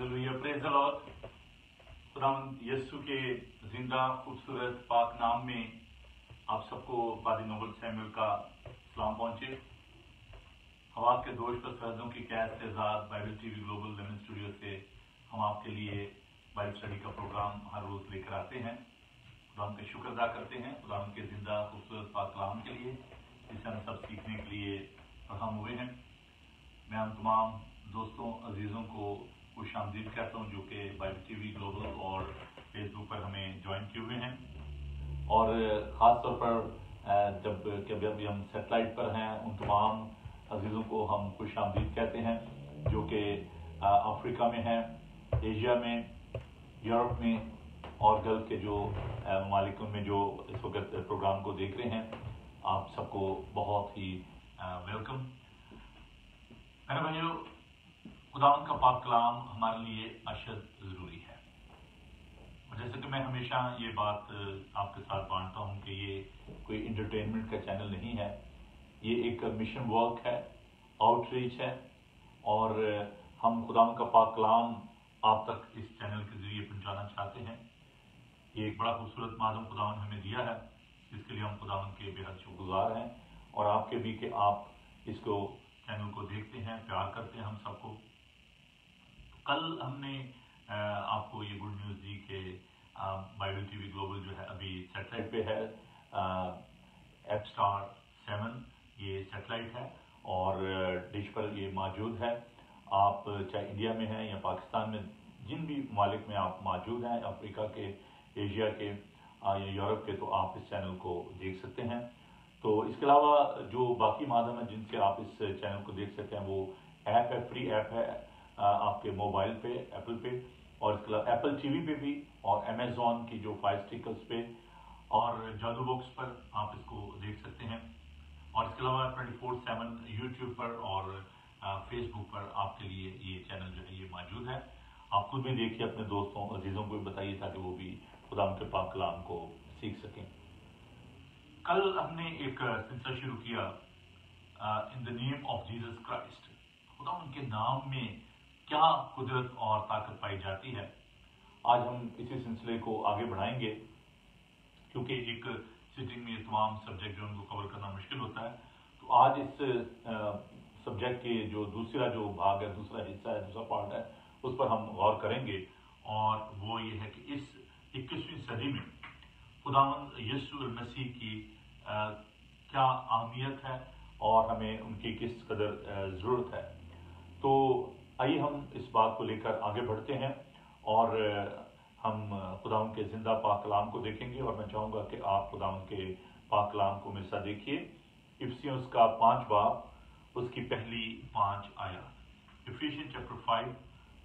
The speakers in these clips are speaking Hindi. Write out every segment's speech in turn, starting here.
हालेलुया प्रेज द लॉर्ड खुदावंद यीशु के ज़िंदा खूबसूरत पाक नाम में आप सबको पादी नोबल सैमुअल का सलाम पहुँचे। हवा के दोष पर सरहदों की कैद से आज़ाद Bible TV global lemon studio से हम आपके लिए बाइबल स्टडी का प्रोग्राम हर रोज लेकर आते हैं। खुदाम का शुक्र अदा करते हैं। खुदाम के ज़िंदा खूबसूरत पाक कलाम के लिए, जिसे हम सब सीखने के लिए हम हुए हैं। मैं हम तमाम दोस्तों, अजीज़ों को खुश आमदीद कहता हूँ, जो कि बाइबल टीवी ग्लोबल और फेसबुक पर हमें ज्वाइन किए हुए हैं। और ख़ास तौर पर जब कभी अभी हम सेटेलाइट पर हैं, उन तमाम अजीज़ों को हम खुश आमदीद कहते हैं, जो कि अफ्रीका में हैं, एशिया में, यूरोप में, और गल्फ के जो ममालिक में जो इस वक्त प्रोग्राम को देख रहे हैं, आप सबको बहुत ही वेलकम मेरे भाइयों खुदावन का पाक कलाम हमारे लिए अशद ज़रूरी है। जैसे कि मैं हमेशा ये बात आपके साथ बांटता हूँ कि ये कोई इंटरटेनमेंट का चैनल नहीं है। ये एक मिशन वर्क है आउटरीच है, और हम खुदावन का पाक कलाम आप तक इस चैनल के ज़रिए पहुँचाना चाहते हैं। ये एक बड़ा खूबसूरत मालूम खुदावन हमें दिया है इसके लिए हम खुदावन के बेहद शुक्रगुजार हैं। और आपके भी कि आप इसको चैनल को देखते हैं, प्यार करते हैं हम सबको। कल हमने आपको ये गुड न्यूज़ दी कि बाइबल टीवी ग्लोबल जो है अभी सेटेलाइट पे है एप स्टार सेवन ये सेटेलाइट है और डिश पर ये मौजूद है। आप चाहे इंडिया में हैं या पाकिस्तान में, जिन भी ममालिक में आप मौजूद हैं, अफ्रीका के, एशिया के या यूरोप के तो आप इस चैनल को देख सकते हैं। तो इसके अलावा जो बाकी माध्यम है जिनसे आप इस चैनल को देख सकते हैं, वो ऐप है, फ्री ऐप है आपके मोबाइल पे एप्पल पे और एप्पल टीवी पे भी और अमेजोन की जो फाइव स्टिकर्स पे और जादू बॉक्स पर आप इसको देख सकते हैं। और इसके अलावा ट्वेंटी फोर सेवन यूट्यूब पर और फेसबुक पर आपके लिए ये चैनल जो है ये मौजूद है। आप खुद भी देखिए अपने दोस्तों अजीज़ों को भी बताइए ताकि वो भी खुदाम के पाक कलाम को सीख सकें। कल हमने एक सिलसिला शुरू किया in the name of Jesus Christ खुदा उनके नाम में क्या कुदरत और ताकत पाई जाती है? आज हम इसी सिलसिले को आगे बढ़ाएँगे क्योंकि एक सिटिंग में तमाम सब्जेक्ट जो उनको कवर करना मुश्किल होता है। तो आज इस सब्जेक्ट के जो दूसरा जो भाग है दूसरा हिस्सा है दूसरा पार्ट है उस पर हम गौर करेंगे। और वो ये है कि इस इक्कीसवीं सदी में खुदावन यसु मसीह की आ, क्या अहमियत है और हमें उनकी किस कदर ज़रूरत है? तो आइए हम इस बात को लेकर आगे बढ़ते हैं और हम खुदावन के ज़िंदा पाक कलाम को देखेंगे और मैं चाहूँगा कि आप खुदावन के पाक कलाम को साथ देखिए। इफ्सियंस का पाँच बाप उसकी पहली पाँच आया Ephesians chapter five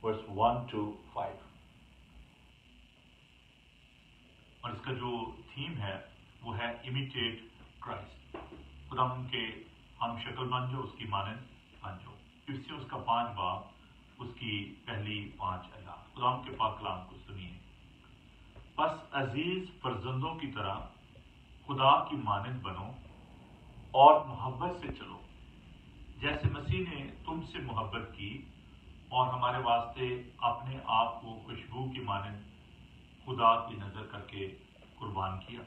verse one two five और इसका जो थीम है, वो है इमिटेट क्राइस्ट खुदा के हम शक्ल बन जाओ उसकी मानंद बन जाओ इससे उसका पाँच बाप उसकी पहली पाँच अल्लाह। खुदा के पाक कलाम को सुनिए। बस अज़ीज़ फर्जंदों की तरह खुदा की मानद बनो और मोहब्बत से चलो। जैसे मसीह ने तुमसे मोहब्बत की और हमारे वास्ते अपने आप को खुशबू की मानद खुदा की नज़र करके कुर्बान किया।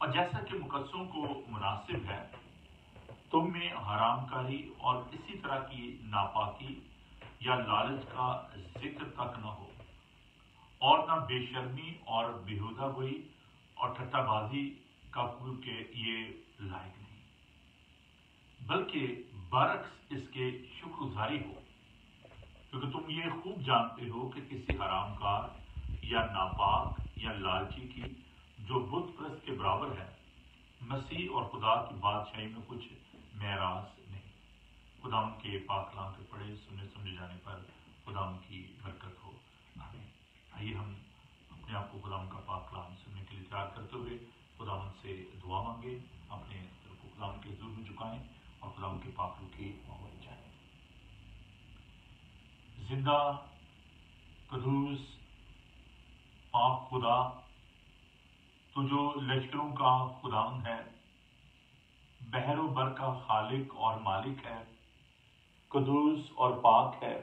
और जैसा कि मुकदसों को मुनासिब है, तुम में हरामकारी और इसी तरह की नापाकी या लालच का ज़िक्र तक न हो, और न बेशर्मी और बेहुदा हुई और ठट्टाबाजी का कुल के ये लायक नहीं, बल्कि बरक्स इसके शुक्रगुजारी हो। क्योंकि तुम ये खूब जानते हो कि किसी हरामकार या नापाक या लालची की जो बुद्ध प्रस्त के बराबर है, मसीह और खुदा की बादशाही में कुछ महराज खुदाम के पाकलाम के पढ़े, सुने, समझे जाने पर खुदाम की बरकत हो। आइए हम अपने आप को खुदाम का पाकलाम सुनने के लिए तैयार करते हुए खुदाम से दुआ मांगे, अपने खुदाम के जुर्म झुकाएँ और खुदाम के पाकलों की मोहब्बत जाए ज़िंदा, कदूस, पाक खुदा तो जो लश्करों का खुदाम है, बहरो बर का खालिक और मालिक है कदूस और पाक है।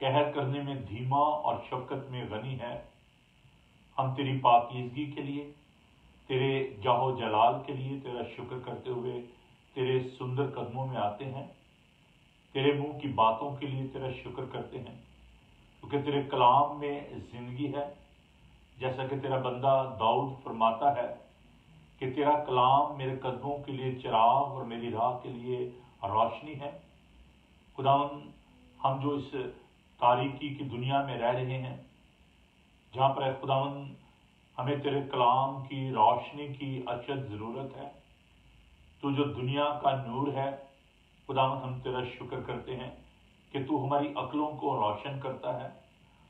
कहर करने में धीमा और शफकत में गनी है। हम तेरी पाकिजगी के लिए, तेरे जाहो जलाल के लिए तेरा शुक्र करते हुए तेरे सुंदर कदमों में आते हैं। तेरे मुँह की बातों के लिए तेरा शुक्र करते हैं। क्योंकि तेरे कलाम में ज़िंदगी है। जैसा कि तेरा बंदा दाऊद फरमाता है कि तेरा कलाम मेरे कदमों के लिए चिराग और मेरी राह के लिए रोशनी है। खुदावन हम जो इस तारीकी की दुनिया में रह रहे हैं, जहाँ पर खुदावन हमें तेरे कलाम की रोशनी की अचद ज़रूरत है। तो जो दुनिया का नूर है खुदावन हम तेरा शुक्र करते हैं कि तू हमारी अकलों को रोशन करता है,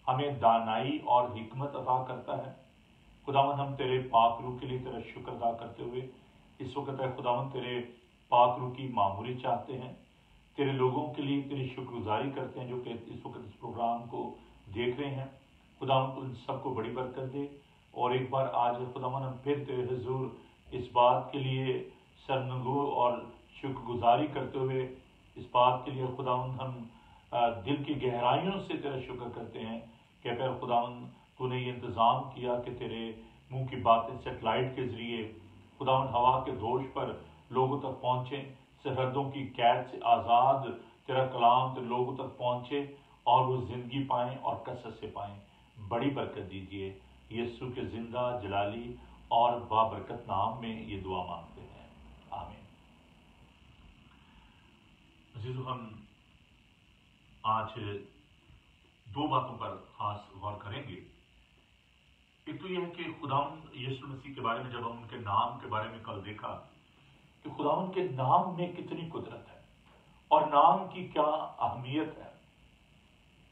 हमें दानाई और हमत अदा करता है। खुदावन हम तेरे पाक रू के लिए तेरा शुक्र अदा करते हुए, इस वक्त है खुदावन तेरे पाक रू की मामूरी चाहते हैं। तेरे लोगों के लिए तेरी शुक्रगुजारी करते हैं जो कि इस वक्त इस प्रोग्राम को देख रहे हैं। खुदा उन सबको बड़ी बरकत दे। और एक बार आज खुदावन हम फिर तेरे हजूर इस बात के लिए सरनगो और शुक्रगुजारी करते हुए इस बात के लिए खुदावन हम दिल की गहराइयों से तेरा शुक्र करते हैं कि फिर खुदावन तूने ये इंतज़ाम किया कि तेरे मुँह की बातें सेटेलाइट के ज़रिए खुदावन हवा के दोष पर लोगों तक पहुँचे सरहदों की कैद से आज़ाद, तेरा कलाम तेरे लोगों तक पहुँचे और वो ज़िंदगी पाएँ और कसरत से पाएँ। बड़ी बरकत दीजिए यीशु के ज़िंदा, जलाली और बाबरकत नाम में ये दुआ मांगते हैं। आमीन। हम आज दो बातों पर खास गौर करेंगे। एक तो यह है कि खुदावन यीशु मसीह के बारे में, जब हम उनके नाम के बारे में कल देखा कि खुदावन के नाम में कितनी कुदरत है और नाम की क्या अहमियत है।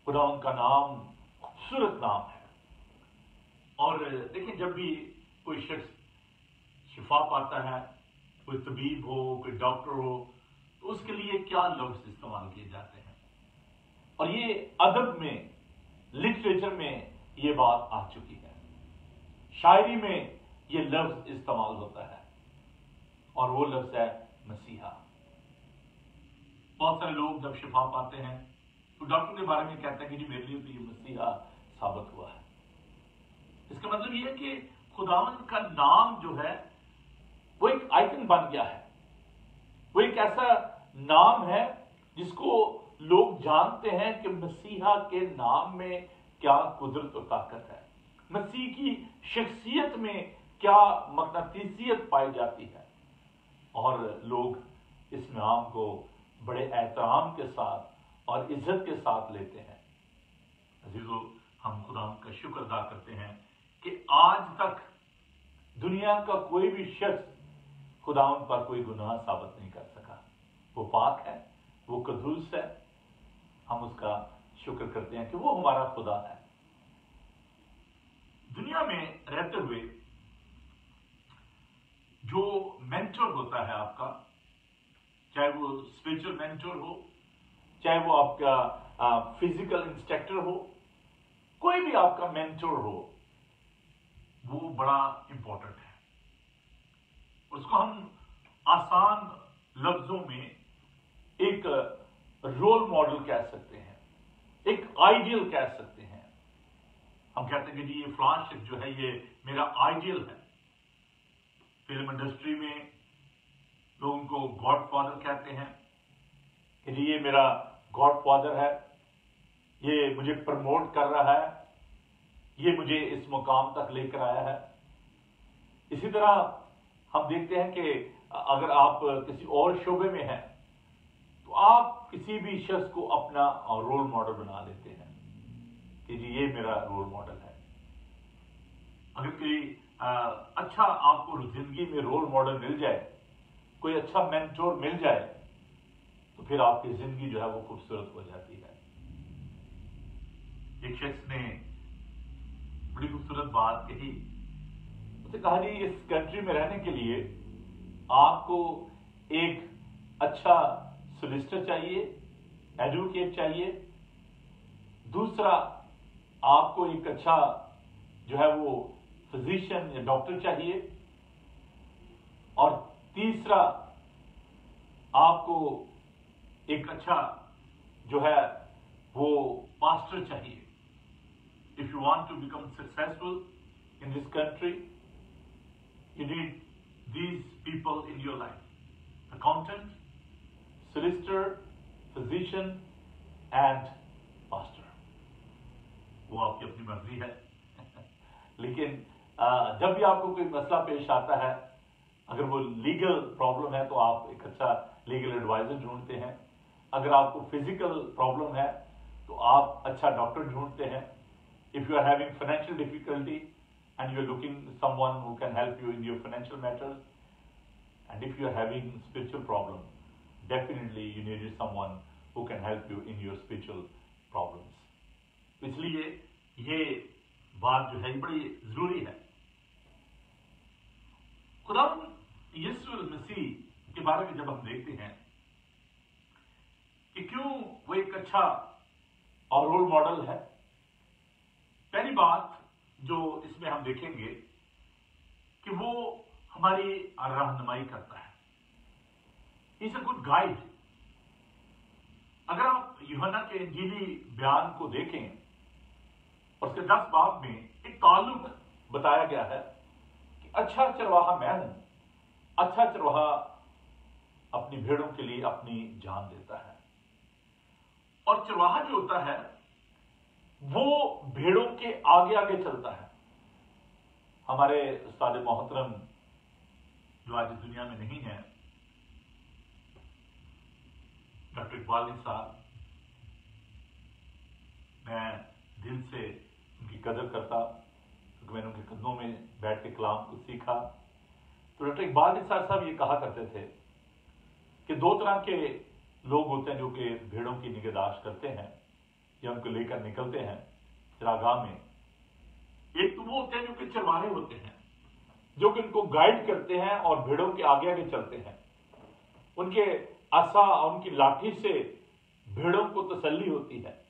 खुदावन का नाम खूबसूरत नाम है। और देखिए, जब भी कोई शख्स शिफा पाता है, कोई तबीब हो, कोई डॉक्टर हो तो उसके लिए क्या लफ्ज इस्तेमाल किए जाते हैं? और ये अदब में, लिटरेचर में ये बात आ चुकी है। शायरी में ये लफ्ज इस्तेमाल होता है। और वो लफ्ज है मसीहा। बहुत सारे लोग जब शिफा पाते हैं तो डॉक्टर के बारे में कहते हैं कि जी मेरे लिए तो ये मसीहा साबित हुआ है। इसका मतलब ये है कि खुदावन का नाम जो है, वो एक आइकन बन गया है। वो एक ऐसा नाम है जिसको लोग जानते हैं कि मसीहा के नाम में क्या कुदरत और ताकत है। मसीह की शख्सियत में क्या मकनतीसियत पाई जाती है। और लोग इस नाम को बड़े एहतराम के साथ और इज़्ज़त के साथ लेते हैं। अजीजो, हम खुदा का शुक्र अदा करते हैं कि आज तक दुनिया का कोई भी शख्स खुदा पर कोई गुनाह साबित नहीं कर सका। वो पाक है, वो कदूस है। हम उसका शुक्र करते हैं कि वो हमारा खुदा है। दुनिया में रहते हुए जो मेंटर होता है आपका, चाहे वो स्पिरिचुअल मेंटर हो, चाहे वो आपका फ़िज़िकल इंस्ट्रक्टर हो, कोई भी आपका मेंटर हो, वो बड़ा इंपॉर्टेंट है। उसको हम आसान लफ्जों में एक रोल मॉडल कह सकते हैं, एक आइडियल कह सकते हैं। हम कहते हैं कि जी, ये फ्लाश जो है, ये मेरा आइडियल है। फ़िल्म इंडस्ट्री में लोग उनको गॉड फादर कहते हैं कि जी, ये मेरा गॉड फादर है। ये मुझे प्रमोट कर रहा है। ये मुझे इस मुकाम तक लेकर आया है। इसी तरह हम देखते हैं कि अगर आप किसी और शोबे में हैं तो आप किसी भी शख्स को अपना रोल मॉडल बना लेते हैं कि जी, ये मेरा रोल मॉडल है। अगर कोई अच्छा आपको ज़िंदगी में रोल मॉडल मिल जाए, कोई अच्छा मेंटोर मिल जाए तो फिर आपकी ज़िंदगी जो है वो खूबसूरत हो जाती है। एक शख्स ने बड़ी खूबसूरत बात कही। उसे कहा, जी, इस कंट्री में रहने के लिए आपको एक अच्छा सोलिस्टर चाहिए एडवोकेट चाहिए। दूसरा, आपको एक अच्छा जो है वो फिजिशियन या डॉक्टर चाहिए। और तीसरा आपको एक अच्छा जो है वो पास्टर चाहिए। If you want to become successful in this country you need these people in your life. Accountant, solicitor, physician, and pastor. वो आपकी अपनी मर्ज़ी है। लेकिन जब भी आपको कोई मसला पेश आता है, अगर वो लीगल प्रॉब्लम है तो आप एक अच्छा लीगल एडवाइजर ढूंढते हैं। अगर आपको फ़िज़िकल प्रॉब्लम है तो आप अच्छा डॉक्टर ढूंढते हैं। If you are having financial difficulty and you are looking someone who can help you in your financial matters and if you are having spiritual problem definitely you need someone who can help you in your spiritual problem इसलिए ये बात जो है बड़ी ज़रूरी है। खुदा यीशु मसीह के बारे में जब हम देखते हैं कि क्यों वो एक अच्छा और रोल मॉडल है, पहली बात जो इसमें हम देखेंगे कि वो हमारी रहनुमाई करता है। इज़ अ गुड गाइड अगर आप युहना के इंजीली बयान को देखें और उसके दस बाब में एक ताल्लुक बताया गया है। अच्छा चरवाहा मैं हूँ। अच्छा चरवाहा अपनी भेड़ों के लिए अपनी जान देता है। और चरवाहा जो होता है, वो भेड़ों के आगे आगे चलता है। हमारे उस्ताद मोहतरम, जो आज दुनिया में नहीं है, डॉक्टर इकबाल साहब, मैं दिल से उनकी कदर करता मैंने उनके कदमों में बैठ के कलाम को सीखा। तो डॉक्टर इकबाल निसार साहब ये कहा करते थे कि दो तरह के लोग होते हैं जो कि भेड़ों की निगहदाश्त करते हैं या उनको लेकर निकलते हैं चरागाह में। एक तो वो होते हैं जो कि चरवाहे होते हैं, जो कि उनको गाइड करते हैं और भेड़ों के आगे आगे चलते हैं। उनके आशा और उनकी लाठी से भेड़ों को तसल्ली होती है।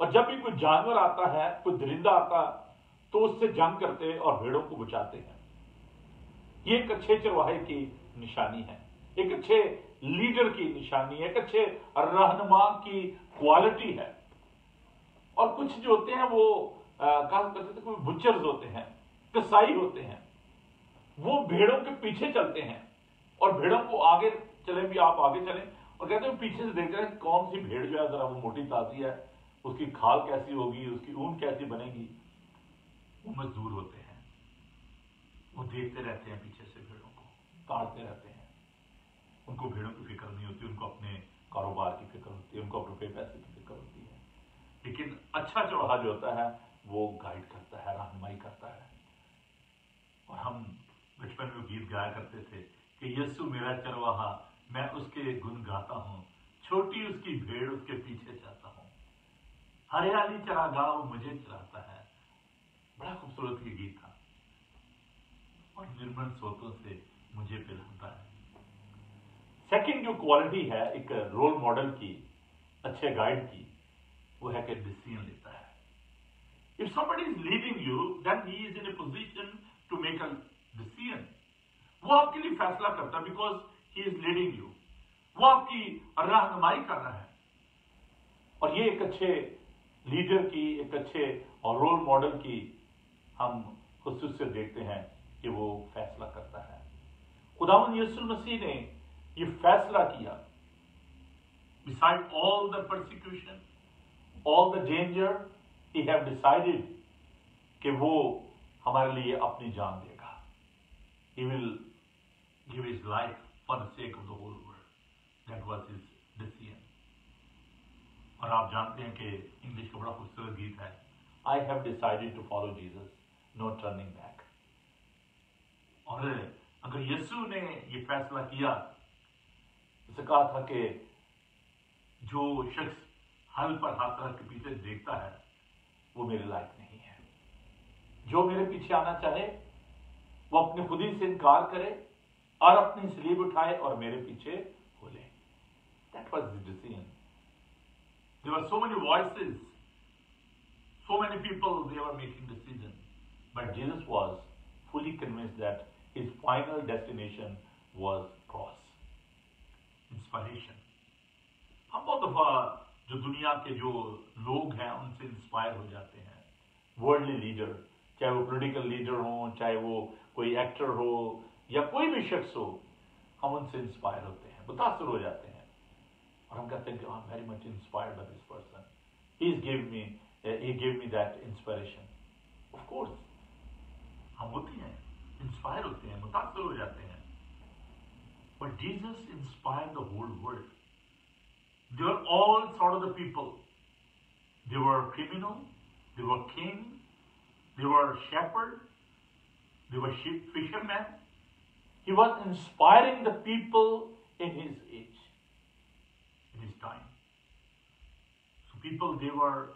और जब भी कोई जानवर आता है, कोई दरिंदा आता तो उससे जंग करते और भेड़ों को बचाते हैं। ये एक अच्छे चरवाहे की निशानी है। एक अच्छे लीडर की निशानी है। एक अच्छे रहनुमा की क्वालिटी है। और कुछ जो होते हैं वो कहा करते थे कोई बुचर्स होते हैं, कसाई होते हैं। वो भेड़ों के पीछे चलते हैं। और भेड़ों को आगे चले भी आप आगे चले और कहते हैं पीछे से देख रहे हैं कौन सी भेड़ जो है, जरा वो मोटी ताजी है, उसकी खाल कैसी होगी, उसकी ऊन कैसी बनेगी। वो मजदूर होते हैं। वो देखते रहते हैं पीछे से भेड़ों को काटते रहते हैं। उनको भेड़ों की फ़िक्र नहीं होती, उनको अपने कारोबार की फ़िक्र होती है, उनको रुपये पैसे की फ़िक्र होती है। लेकिन अच्छा चौहा जो होता है, वो गाइड करता है, रहनुमाई करता है। और हम बचपन में गीत गाया करते थे कि यस्सु मेरा चरवाहा, मैं उसके गुण गाता हूँ, छोटी उसकी भेड़ उसके पीछे जाता हूँ। हरियाली चरागाह वो मुझे चलाता है। बड़ा खूबसूरत ये गीत था। और निर्मल स्रोतों से मुझे पिलाता है। सेकंड जो क्वालिटी है, एक रोल मॉडल की, अच्छे गाइड की, वो है कि डिसीज़न लेता है। If somebody is leading you then he is in a position to make a decision वो आपके लिए फैसला करता है because he is leading you वो आपकी रहनुमाई कर रहा है। और ये एक अच्छे लीडर की, एक अच्छे और रोल मॉडल की हम खसूस से देखते हैं कि वो फैसला करता है। खुदावन यसुल मसीह ने ये फैसला किया। Beside all the prosecution all the danger he have decided कि वो हमारे लिए अपनी जान देगा। He will give his life for the sake of the whole world that was his decision और आप जानते हैं कि इंग्लिश का बड़ा खूबसूरत गीत है I have decided to follow Jesus no turning back और अगर यीशु ने ये फैसला किया उसे कहा था कि जो शख्स हल पर हाथ रख के पीछे देखता है वो मेरे लायक नहीं है। जो मेरे पीछे आना चाहे वो अपने खुद ही से इनकार करे और अपनी स्लीव उठाए और मेरे पीछे हो ले that was the decision There were so many voices, so many people they were making decisions. But Jesus was fully convinced that his final destination was cross. Inspiration. हम बहुत दफ़ा जो दुनिया के जो लोग हैं, उनसे इंस्पायर हो जाते हैं वर्ल्डली लीडर चाहे वो पॉलिटिकल लीडर हो, चाहे वो कोई एक्टर हो, या कोई भी शख्स हो, हम उनसे इंस्पायर होते हैं, मुतासर हो जाते हैं और हम कहते हैं कि I am very much inspired by this person he is give me he give me that inspiration of course हम होते हैं इंस्पायर होते हैं मुतासर हो जाते हैं but Jesus inspire the whole world They were all sort of the people. They were criminal, they were king, they were shepherd, they were sheep fishermen. He was inspiring the people in his age, in his time. So people they were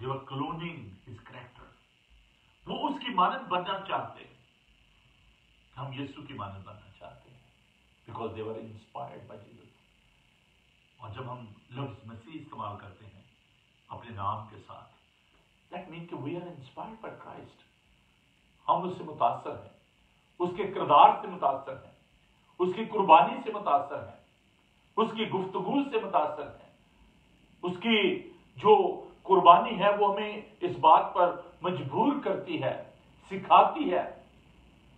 they were cloning his character. वो उसकी मानद बनना चाहते हम यीशु की मानद बनना चाहते हैं। Because they were inspired by Jesus और जब हम लफ्ज मसीह इस्तेमाल करते हैं, अपने नाम के साथ दैट मीन कि we are inspired by Christ हम उससे मुतासर हैं। उसके किरदार से मुतासर हैं। उसकी कुर्बानी से मुतासर हैं। उसकी गुफ्तगु से मुतासर हैं। उसकी जो कुर्बानी है, वो हमें इस बात पर मजबूर करती है, सिखाती है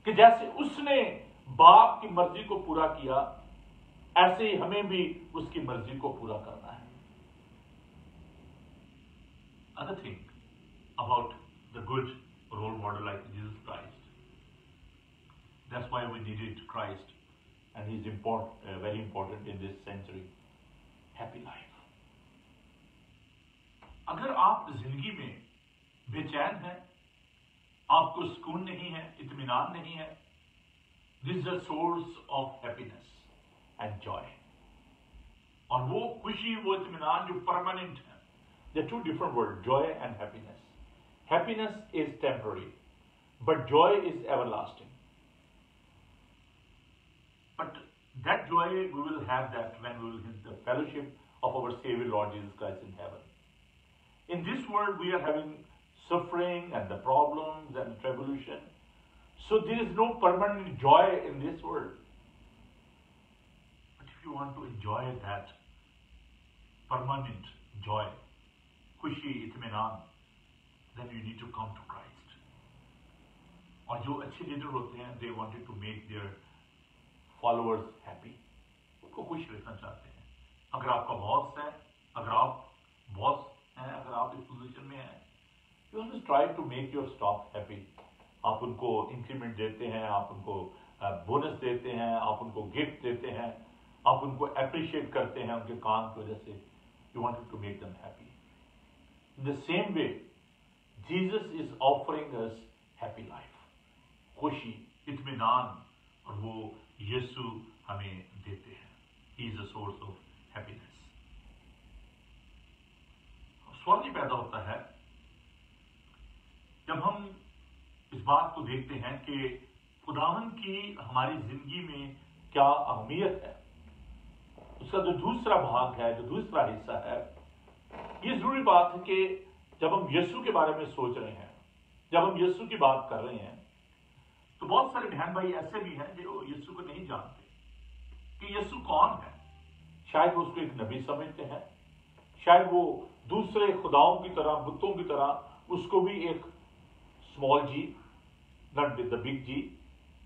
कि जैसे उसने बाप की मर्ज़ी को पूरा किया, ऐसे ही हमें भी उसकी मर्ज़ी को पूरा करना है। Other thing about the good role model like Jesus Christ that's why we needed Christ and he is important very important in this century happy life अगर आप ज़िंदगी में बेचैन हैं। आपको सुकून नहीं है इत्मीनान नहीं है। This is the source of happiness and joy और वो खुशी वो इत्मीनान जो परमानेंट है। They two different word joy and happiness happiness is temporary but joy is everlasting but that joy we will have that when we will hit the fellowship of our Savior Lord Jesus Christ in heaven. In this world, we are having suffering and the problems and tribulation. So there is no permanent joy in this world. But if you want to enjoy that permanent joy, खुशी इत्मीनान, then you need to come to Christ. और जो अच्छे लीडर होते हैं they wanted to make their followers happy. उनको खुश रखना चाहते हैं अगर आपका बॉस है अगर आप बॉस हैं अगर आप इस पोजीशन में हैं You always try to make your staff happy आप उनको इंक्रीमेंट देते हैं, आप उनको बोनस देते हैं, आप उनको गिफ्ट देते हैं, आप उनको अप्रिशिएट करते हैं उनके काम की वजह से। You wanted to make them happy in the same way Jesus is offering us happy life खुशी इतमान और वो यीशु हमें देते हैं। He is a source of happiness सवाल ये पैदा होता है जब हम इस बात को देखते हैं कि खुदावन की हमारी ज़िंदगी में क्या अहमियत है, उसका जो दूसरा भाग है, जो दूसरा हिस्सा है, ये ज़रूरी बात है कि जब हम यीशु के बारे में सोच रहे हैं, जब हम यीशु की बात कर रहे हैं तो बहुत सारे बहन भाई ऐसे भी हैं जो यीशु को नहीं जानते कि यीशु कौन है। शायद वो उसको एक नबी समझते हैं, शायद वो दूसरे खुदाओं की तरह बुतों की तरह उसको भी एक small G not with the big G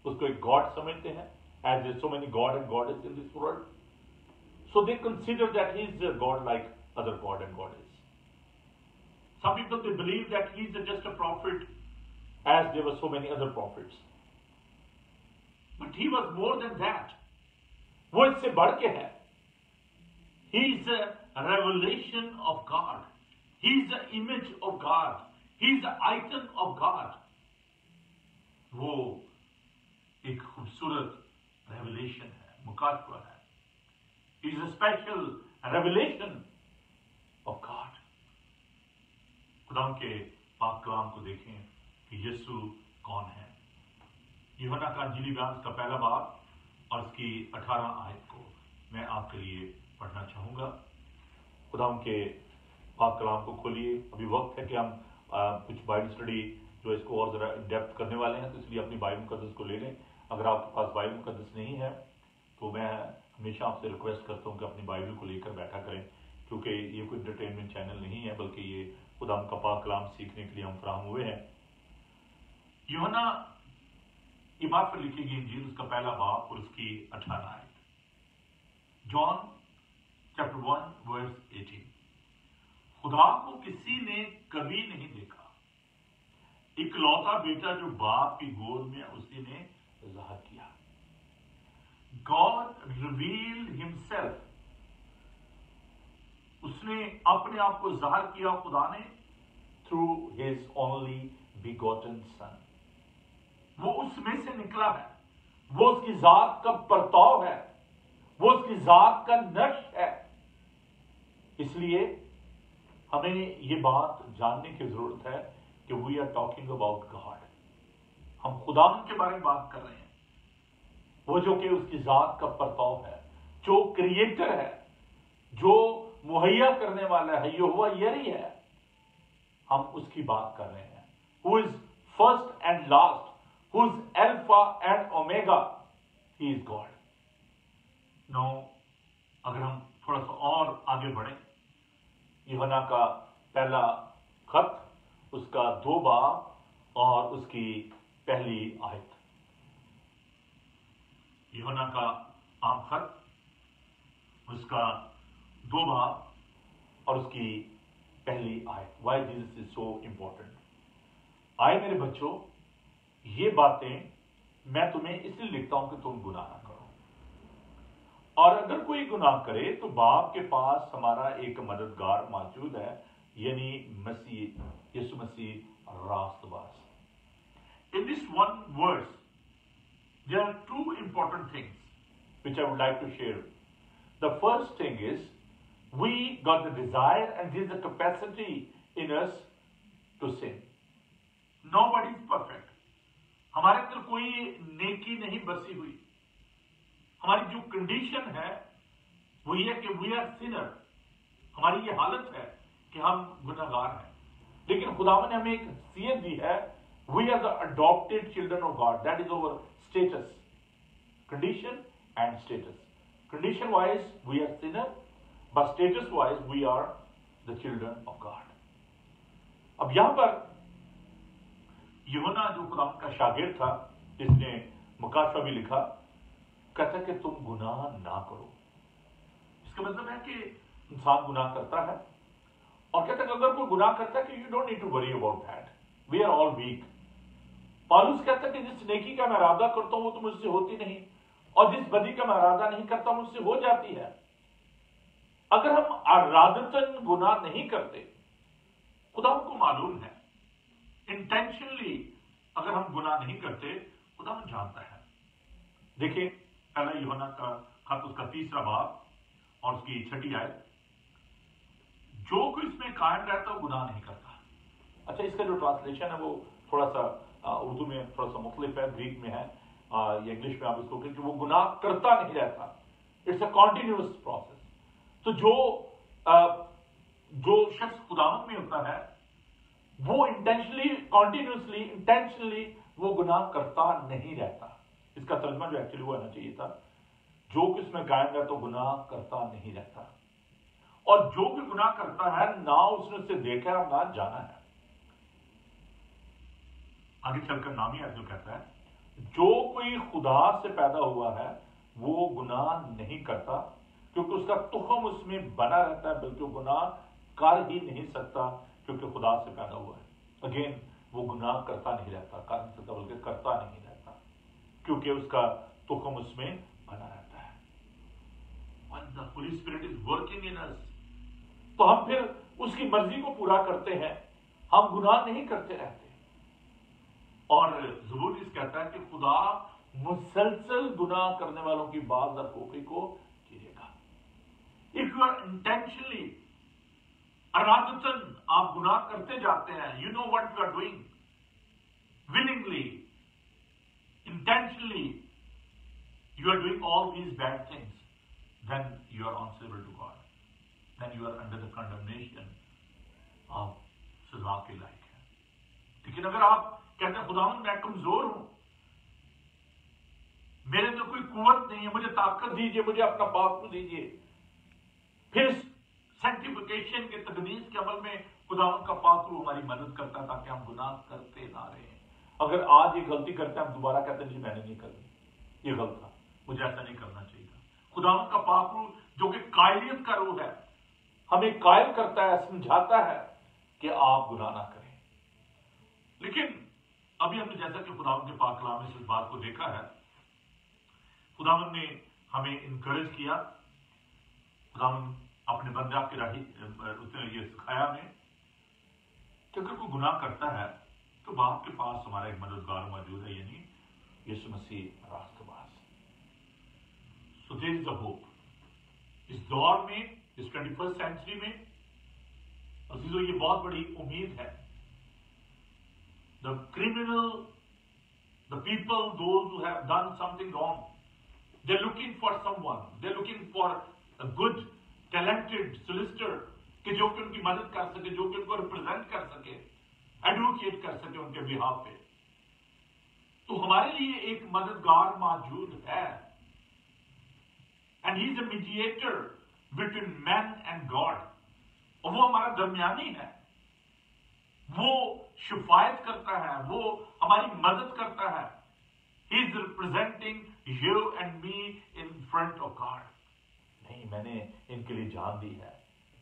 उसको एक गॉड समझते हैं as there so many god and God is in this world so they consider that he is a god like other god and God is some they believe that he is just a prophet as there so many other prophet but he was more than that वो इससे बढ़ के है. He is a revelation of God he is the image of God He is the icon of God. वो एक खूबसूरत रेवलेशन है मुकाशवा है is a special revelation of God. खुदा के पाक कलाम को देखें कि यीशु कौन है यूहना का अंजलि बयान का पहला बाब और उसकी 18 आयत को मैं आपके लिए पढ़ना चाहूँगा खुदा के पाक कलाम को खोलिए अभी वक्त है कि हम कुछ बाइबल स्टडी जो इसको और ज़रा डेप्थ करने वाले हैं तो इसलिए अपनी बाइबल मुकदस को ले लें। अगर आपके पास बाइबल मुकदस नहीं है तो मैं हमेशा आपसे रिक्वेस्ट करता हूँ कि अपनी बाइबल को लेकर बैठा करें, क्योंकि ये कोई इंटरटेनमेंट चैनल नहीं है, बल्कि ये खुदाम का पाक कलाम सीखने के लिए हम फ्राहम हुए हैं। योना इमाम पर लिखी गई इंजील, उसका पहला बाप और उसकी अठारह आयत। John chapter one verse eighteen खुदा को किसी ने कभी नहीं देखा। इकलौता बेटा जो बाप की गोद में उसी ने ज़ाहिर किया। गॉड रिवील हिमसेल्फ उसने अपने आप को ज़ाहिर किया खुदा ने through his only begotten son वो उसमें से निकला है। वो उसकी जात का परताव है। वो उसकी जात का नक्श है। इसलिए हमें ये बात जानने की ज़रूरत है कि we are talking about God हम खुदा के बारे में बात कर रहे हैं। वो जो कि उसकी जात का परताव है, जो क्रिएटर है, जो मुहैया करने वाला है ये हुआ यही है हम उसकी बात कर रहे हैं। Who is first and last who is alpha and omega He is God. No अगर हम थोड़ा सा और आगे बढ़े योना का पहला खत, उसका दो बा और उसकी पहली आयत। योना का आम खत, उसका दो बाब और उसकी पहली आयत। Why this is so important आए मेरे बच्चों, ये बातें मैं तुम्हें इसलिए लिखता हूँ कि तुम गुनाह और अगर कोई गुनाह करे तो बाप के पास हमारा एक मददगार मौजूद है, यानी मसीह, यीशु मसीह रास्तबाज in this one verse there are two important things which I would like to share the first thing is we the desire and there is the capacity in us to sin. Nobody is perfect. हमारे अंदर कोई नेकी नहीं बसी हुई हमारी जो कंडीशन है, वो ये कि वी आर सिनर हमारी ये हालत है कि हम गुनागार हैं। लेकिन खुदावन ने हमें एक सीयत दी है we are the adopted children of God that is our status condition and status condition wise we are sinner but status wise we are the children of God अब यहाँ पर युवना जो खुदा का शागिर था, जिसने मुकाशा भी लिखा कहता है कि तुम गुनाह ना करो। इसका मतलब है कि इंसान गुनाह करता है, और कहता कि अगर कोई गुनाह करता है कि you don't need to worry about that we are all weak Paulus कहता है कि जिस नेकी का मैं इरादा करता हूँ, वो तो मुझसे होती नहीं, और जिस बदी का मैं इरादा नहीं करता मुझसे हो जाती है। अगर हम आराधतन गुनाह नहीं करते, खुदा को मालूम है इंटेंशनली अगर हम गुनाह नहीं करते, खुदा जानता है। देखिए पहला योना का खत उसका तीसरा भाग और उसकी छठी आय जो कोई इसमें कायम रहता है गुनाह नहीं करता। अच्छा इसका जो ट्रांसलेशन है वो थोड़ा सा उर्दू में थोड़ा सा मुख्तलिफ़ है ग्रीक में है या इंग्लिश में आप इसको क्योंकि वो गुनाह करता नहीं रहता। इट्स अ कॉन्टिन्यूस प्रोसेस तो जो आ, जो शख्स खुदावत में होता है वो इंटेंशनली कॉन्टिन्यूसली इंटेंशनली वो गुनाह करता नहीं रहता। इसका तर्जमा जो एक्चुअली वो आना चाहिए था, जो कि उसमें गायब है तो गुनाह करता नहीं रहता। और जो भी गुनाह करता है, ना उसने उससे देखा है ना जाना है। आगे चलकर नाम ही जो कहता है, जो कोई खुदा से पैदा हुआ है, वो गुनाह नहीं करता, क्योंकि उसका तुखम उसमें बना रहता है, बल्कि गुनाह कर ही नहीं सकता, क्योंकि खुदा से पैदा हुआ है। अगेन वो गुनाह करता नहीं रहता कर नहीं सकता बल्कि करता नहीं क्योंकि उसका तुखम उसमें बना रहता है। Spirit is working in us, तो हम फिर उसकी मर्ज़ी को पूरा करते हैं। हम गुनाह नहीं करते रहते। और ज़रूर इस कहता है कि खुदा मुसलसल गुनाह करने वालों की बात दरकोफी को कीजिएगा इफ़ यू आर इंटेंशनली अरादतन आप गुनाह करते जाते हैं। You know what you are doing willingly intentionally you are doing all these bad things then you are answerable to God then you are under the condemnation आप सजा के लायक है लेकिन अगर आप कहते हैं खुदा मैं कमज़ोर हूँ मेरे तो कोई कुवत नहीं है, मुझे ताकत दीजिए, मुझे अपना बाप को दीजिए। फिर सेंटिफिकेशन के तकदीस के अमल में खुदावन का पाक रूह हमारी मदद करता ताकि हम गुनाह करते ना रहे। अगर आज ये गलती करते हैं, हम दोबारा कहते हैं, जी, मैंने नहीं करनी ये गलत था। मुझे ऐसा नहीं करना चाहिए खुदा का रूह, जो कि कायलियत का रूह है, हमें कायल करता है, समझाता है कि आप गुनाह ना करें। लेकिन अभी हमने जैसा कि खुदावन के पाक कलाम इस बात को देखा है खुदावन ने हमें इनकरेज किया खुदावन अपने बंदा के राही उसने ये सिखाया हमें कि अगर कोई गुनाह करता है तो बाप के पास हमारा एक मददगार मौजूद है, यानी यीशु मसीह रास्तबाज सो देर अ होप इस दौर में, इस ट्वेंटी फ़र्स्ट सेंचुरी में, अजीजो, ये बहुत बड़ी उम्मीद है। The criminal the people who have done something wrong they're looking for someone. They're looking for a good, talented solicitor, कि जो कि उनकी मदद कर सके, जो कि उनको रिप्रेजेंट कर सके। एडवोकेट कर सके उनके बिहाव पे। तो हमारे लिए एक मददगार मौजूद है। And he is a mediator between man and God और वो हमारा दरमियानी है। वो शिफायत करता है वो हमारी मदद करता है। He is representing you and me in front of God नहीं मैंने इनके लिए जान दी है।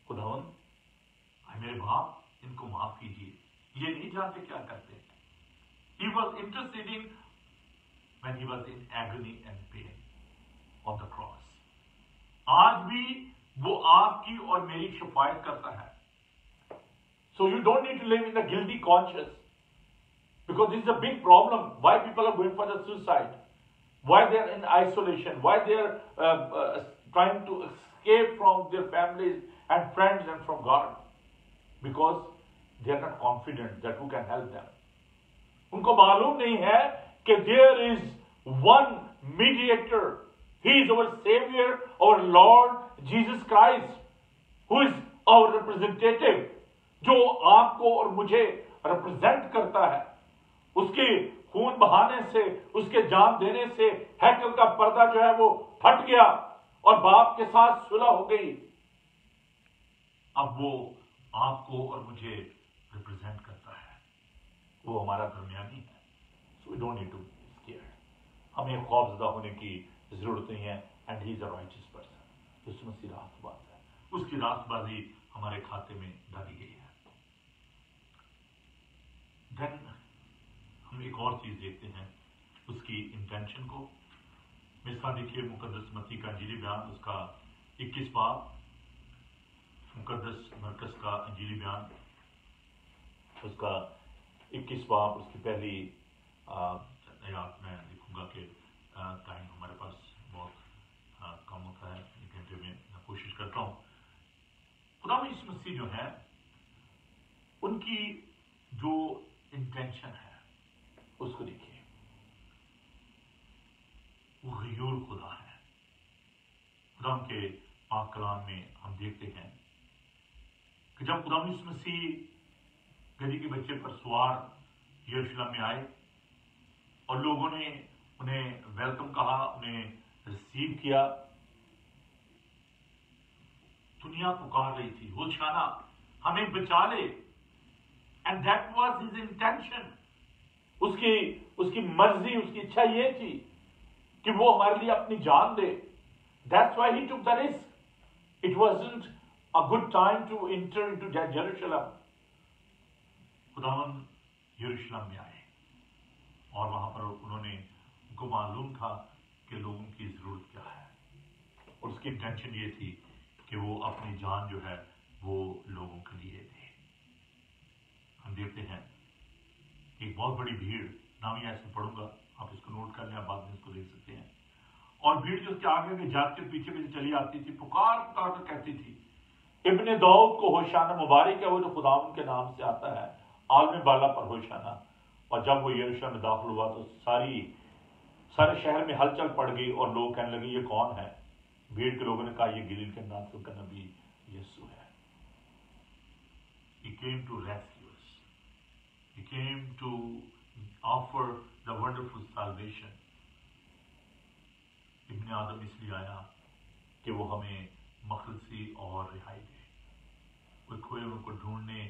खुदावन मेरे बाप इनको माफ़ कीजिए। ये नहीं जानते क्या करते he was interceding when he was in agony and pain on the cross. आज भी वो आपकी और मेरी शिफायत करता है So you don't need to live in the guilty conscience. Because this is a big problem. Why people are going for the suicide? Why they are in isolation? Why they are uh, uh, trying to escape from their families and friends and from God? Because they are not confident that who can help them. उनको मालूम नहीं है कि there is one mediator. He is our Savior, our Lord Jesus Christ, who is our representative, जो आपको और मुझे रिप्रेजेंट करता है उसके खून बहाने से उसके जान देने से हैकल का पर्दा जो है वो फट गया और बाप के साथ सुलह हो गई अब वो आपको और मुझे रिप्रेजेंट करता है, वो हमारा दरमियानी है। So we don't need to scare हमें खौफजदा होने की ज़रूरत नहीं है and he is a righteous person यीशु मसीह रास्तबाज है। उसकी रास्तबाजी हमारे खाते में डाली गई है। देन हम एक और चीज़ देखते हैं, उसकी इंटेंशन को। मिसका देखिए मुकदस मती का अंजीली बयान, उसका 21 बाब मुकदस मरकज का अंजीली बयान उसका 21 बाब उसकी पहली आयात मैं लिखूँगा कि टाइम हमारे पास बहुत कम होता है। एक घंटे में मैं कोशिश करता हूँ। खुदा इस मसीह जो है, उनकी जो इंटेंशन है, उसको देखिए। वो गयूर खुदा है। खुदा के पाक कलाम में हम देखते हैं कि जब खुदा मसीह गदी के बच्चे पर सवार यरूशलेम में आए और लोगों ने उन्हें वेलकम कहा, उन्हें रिसीव किया। दुनिया पुकार रही थी होशाना हमें बचा ले। And that was his intention उसकी उसकी मर्ज़ी, उसकी इच्छा ये थी कि वो हमारे लिए अपनी जान दे। That's why he took the risk it wasn't a good time to enter into Jerusalem खुदावन यरूशलेम में आए। और वहाँ पर उन्होंने उनको मालूम था कि लोगों की ज़रूरत क्या है। और उसकी इंटेंशन ये थी कि वो अपनी जान जो है, वो लोगों के लिए दे। हम देखते हैं, एक बहुत बड़ी भीड़, नाम ही ऐसे पढ़ूँगा, आप इसको नोट कर लें, आप बाद में इसको देख सकते हैं। और भीड़ जो उसके आगे में जाते पीछे पीछे चली आती थी, पुकार पुकार कर कहती थी, इब्ने दाऊद को होशाना मुबारक है, वो जो खुदावन के नाम से आता है आलम बाला पर होशाना और जब वो यरूशलेम में दाखिल हुआ तो सारी, सारे शहर में हलचल पड़ गई और लोग कहने लगे, ये कौन है भीड़ के लोगों ने कहा, ये गिलील के नाम का नबी यीशु है He came to rescue us. He came to offer the wonderful salvation. इब्न आदम इसलिए आया कि वो हमें मखलसी और रिहाई दे कोई खोए हुए को ढूँढने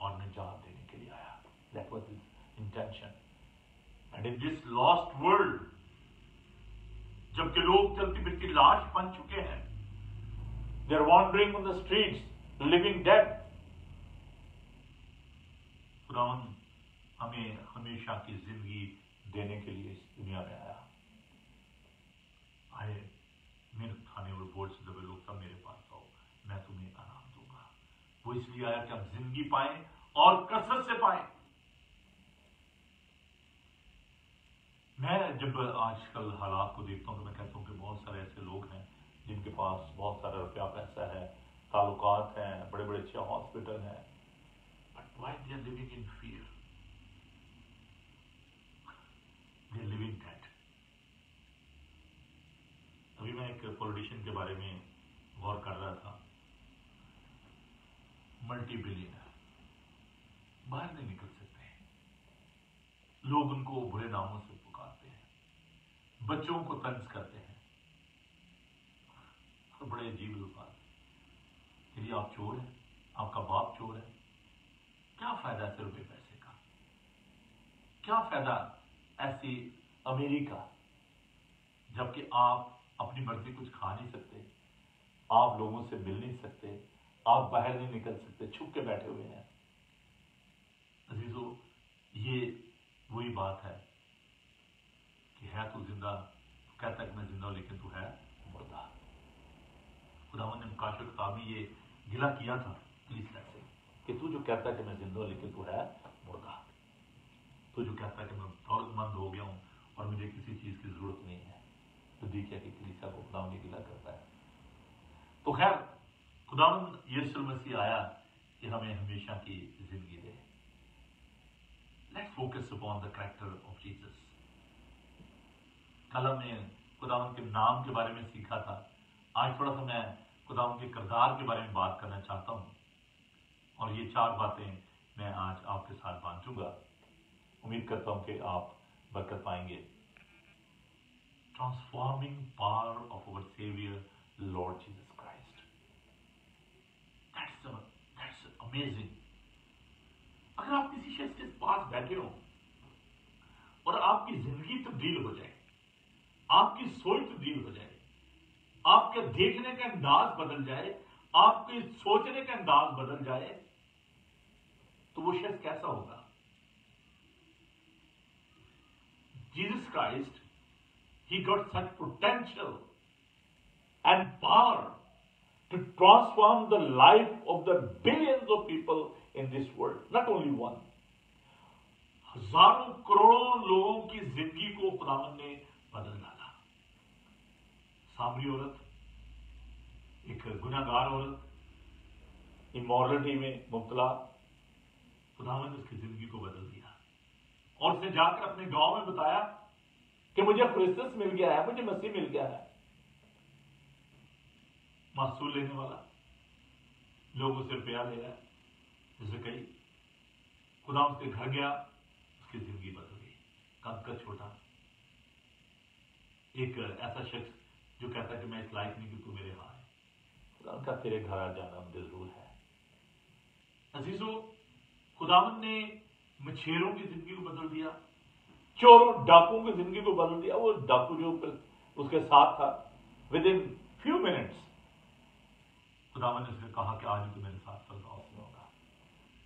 और निजात देने के लिए आया। That was his intention and in this lost world जबकि लोग चलती फिरती लाश बन चुके हैं they are wandering on the streets living dead खुदावन हमें हमेशा की ज़िंदगी देने के लिए इस दुनिया में आया। आए मेहनत खाने और बोझ से दबे लोग सब मेरे पास आओ। मैं तुम्हें वो इसलिए आया कि हम ज़िंदगी पाए और कसरत से पाए। मैं जब आजकल हालात को देखता हूँ तो मैं कहता हूँ कि बहुत सारे ऐसे लोग हैं जिनके पास बहुत सारा रुपया पैसा है, ताल्लुकात हैं बड़े बड़े अच्छे हॉस्पिटल हैं but why they are living in fear they living dead अभी मैं एक पॉलिटिशियन के बारे में गौर कर रहा था। मल्टी बिलियनर बाहर नहीं निकल सकते हैं। लोग उनको बुरे नामों से पुकारते हैं। बच्चों को तंज करते हैं। और बड़े अजीब अल्फाज यदि आप चोर हैं, आपका बाप चोर है। क्या फ़ायदा ऐसे रुपए पैसे का? क्या फ़ायदा ऐसी अमेरिका, जबकि आप अपनी मर्ज़ी कुछ खा नहीं सकते, आप लोगों से मिल नहीं सकते आप बाहर नहीं निकल सकते, छुप के बैठे हुए हैं। अजीजो, ये वही बात है कि है तू ज़िंदा कहता है कि मैं ज़िंदा हूँ, लेकिन तू है मुर्दा। खुदावन ने मुकाशर किताब में ये गिला किया था पुलिस से कि तू जो कहता कि मैं ज़िंदा हूँ, लेकिन तू है मुर्दा। तू जो कहता कि मैं दौलतमंद हो गया हूँ, और मुझे किसी चीज़ की ज़रूरत नहीं है। तो देखिए कि कलीसिया को खुदावन ने गिला करता है। तो खैर खुदावन यीशु मसीह आया कि हमें हमेशा की ज़िंदगी दे। Let's focus upon the character of Jesus कल हमने खुदावन के नाम के बारे में सीखा था। आज थोड़ा सा मैं खुदावन के किरदार के बारे में बात करना चाहता हूँ। और ये चार बातें मैं आज आपके साथ बांटूँगा। उम्मीद करता हूँ कि आप बरकत पाएँगे। Transforming power of our saviour Lord Jesus amazing अगर आप किसी शख्स के पास बैठे हो और आपकी ज़िंदगी तब्दील हो जाए आपकी सोच तब्दील हो जाए आपके देखने का अंदाज बदल जाए आपके सोचने का अंदाज बदल जाए तो वो शख्स कैसा होगा? Jesus Christ, he got such potential and power to transform the life of the billions of people in this world, not only one. हज़ारों करोड़ों लोगों की ज़िंदगी को खुदावन ने बदल डाला। सामरी औरत एक गुनागार औरत इमोरलिटी में मुबतला खुदावन ने उसकी ज़िंदगी को बदल दिया। और उसने जाकर अपने गाँव में बताया कि मुझे क्रिसमस मिल गया है मुझे मसीह मिल गया है। महसूल लेने वाला। लोग उसे रुपया ले है। जैसे कही, खुदा उसके घर गया, उसकी ज़िंदगी बदल गई। कद का छोटा। एक ऐसा शख्स जो कहता है कि मैं इस लायक नहीं कि तू मेरे हाथ है खुदा का तेरे घर आ जाना ज़रूर है। अजीजो, खुदावन ने मछेरों की ज़िंदगी को बदल दिया। चोरों डाकुओं की ज़िंदगी को बदल दिया। वो डाकू जो उसके साथ था विद इन फ्यू मिनट्स खुदावन ने उसने कहा कि आज तो मेरे साथ फरदाउस में होगा।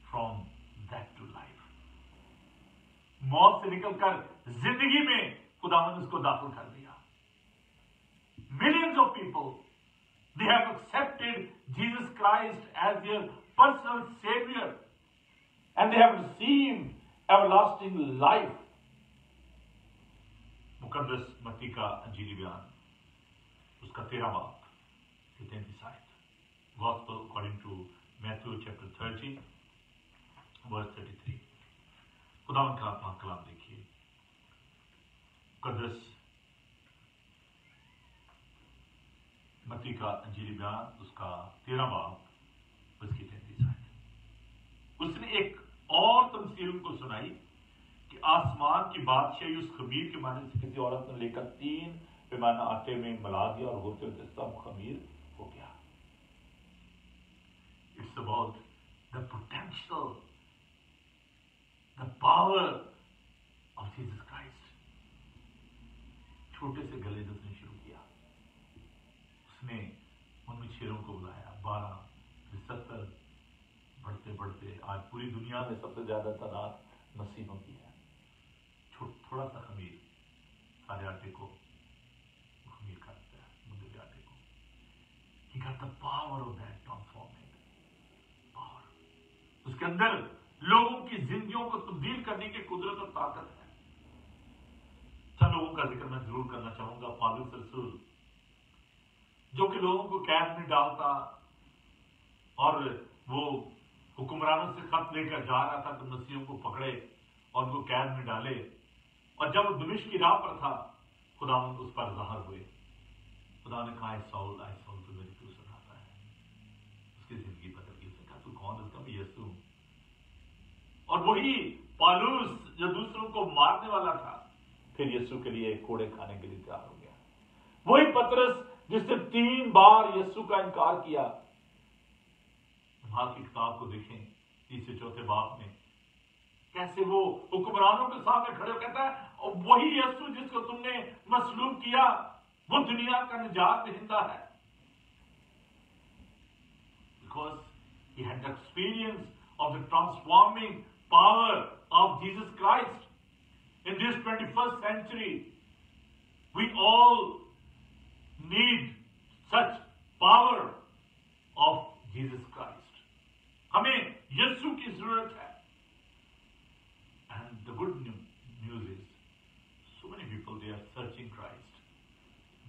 फ्रॉम दैट टू लाइफ मौत से निकलकर ज़िंदगी में खुदावन उसको दाखिल कर दिया। Millions of people they have accepted Jesus Christ as their personal savior, and they have received everlasting life. मुकदस मत्ती का अंजीली बयान, उसका तेरह बाप की तैंतीस आयत। Gospel according to Matthew chapter 30 verse 33 खुदावन का अपना कलाम देखिए मुकदस मत्ती का अंजीली बयान उसका तेरह बाप उसकी तैंतीस आयत उसने एक और तमसील उनको सुनाई कि आसमान की बादशाही उस खमीर के माने से किसी औरत ने लेकर तीन पैमाना आटे में मिला दिया और होते होते सब खमीर हो it's about the potential, the power of Jesus Christ. छोटे से गले उसने शुरू किया। उसने उन शेरों को बुलाया। बारह फिर सत्तर बढ़ते बढ़ते आज पूरी दुनिया में सबसे ज़्यादा तादाद नसीबों की है। थोड़ा सा खमीर। सारे आटे को खमीर करता है मुद्दे आटे को। The power of that transforming power. उसके अंदर लोगों की जिंदगियों को तब्दील करने की कुदरत और ताकत है। चंद लोगों का ज़िक्र मैं ज़रूर करना चाहूँगा पालूस रसूल जो कि लोगों को कैद में डालता और वो हुक्मरानों से खत लेकर जा रहा था तो मसीहों को पकड़े और उनको कैद में डाले। और जब दुमिश की राह पर था, खुदा उस पर जहर हुए। खुदा ने कहा सौल आए सौल तो मेरी क्यों सुनाता है? उसकी ज़िंदगी बदल गई उसने कहा तू कौन उसका मैं यीशु और वही पालूस जो दूसरों को मारने वाला था, फिर यीशु के लिए कोड़े खाने के लिए तैयार हो गया। वही पत्रस जिसने तीन बार यीशु का इनकार किया। वहाँ की किताब को देखें, तीसरे चौथे बाप में। कैसे वो हुक्मरानों के सामने खड़े कहता है, और वही यीशु जिसको तुमने मसलूब किया, वो दुनिया का निजात दहिंदा है। Because had the experience of the transforming power of Jesus Christ. In this 21st century, we all need such power of Jesus Christ. हमें यीशु की ज़रूरत है and the good news is so many people they are searching Christ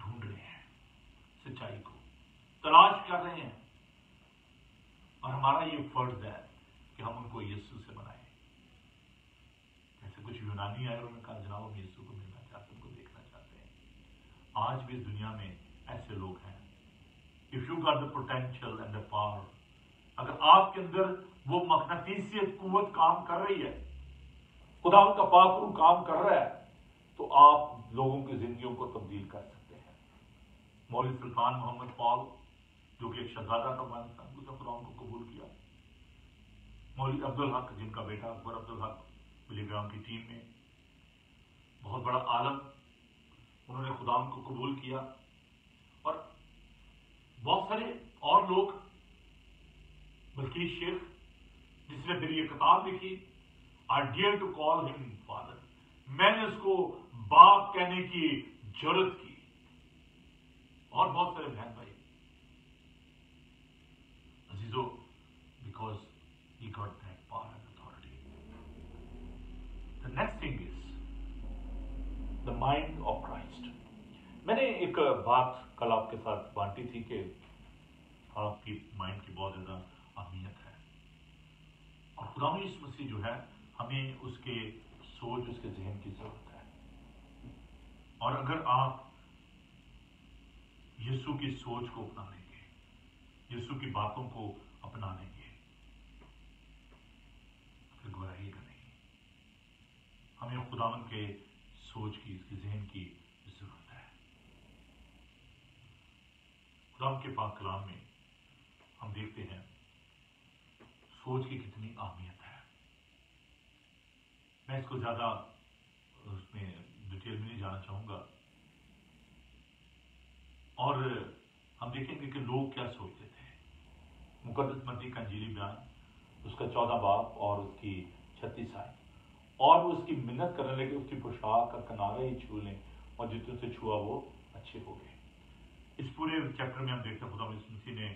ढूंढ रहे हैं सच्चाई को तलाश कर रहे हैं और हमारा ये फ़र्ज़ है कि हम उनको यीशु से बनाए जैसे कुछ यूनानी आए उन्होंने कहा जनाब हम यीशु को मिलना चाहते हैं, उनको देखना चाहते हैं। आज भी दुनिया में ऐसे लोग हैं। If you got the potential and the power अगर आपके अंदर वो मकनतीसियत कुत काम कर रही है, खुदा उनका पाकरू काम कर रहा है तो आप लोगों की जिंदगियों को तब्दील कर सकते हैं। मौल सुल्तान मोहम्मद पॉल, जो कि एक शहजादा का मान था उसने खुदा को कबूल किया। मौलवी अब्दुल हक, जिनका बेटा अकबर अब्दुल हक मिलीग्राम की टीम में। बहुत बड़ा आलम उन्होंने खुदा को कबूल किया। और बहुत सारे और लोग, बल्कि शेख, जिसने फिर ये किताब लिखी I dare to call him father मैंने उसको बाप कहने की ज़रूरत की। और बहुत सारे बहन भाई। अजीजो because he got that power and authority. The next thing is the mind of Christ. मैंने एक बात कल आपके साथ बांटी थी कि आपकी माइंड की बहुत ज़्यादा अहमियत है। और खुदा इस मसीह जो है, हमें उसके सोच, उसके जहन की ज़रूरत है। और अगर आप यीशु की सोच को अपना लेंगे यीशु की बातों को अपना लेंगे फिर घबराइएगा नहीं हमें खुदावन के सोच की, इसके जहन की ज़रूरत है। खुदावन के पाक कलाम में हम देखते हैं, सोच की कितनी अहमियत है। मैं इसको ज़्यादा उसमें डिटेल में नहीं जाना चाहूँगा। और हम देखेंगे कि लोग क्या सोचते थे। मुकदस मती का अंजीरी बयान, उसका चौदह बाप और उसकी छत्तीस आय और वो उसकी मिन्नत करने लगे, उसकी पोशाक का किनारा ही छू लें और जितने से छुआ वो अच्छे हो गए। इस पूरे चैप्टर में हम देखते हैं, खुदा मसीह ने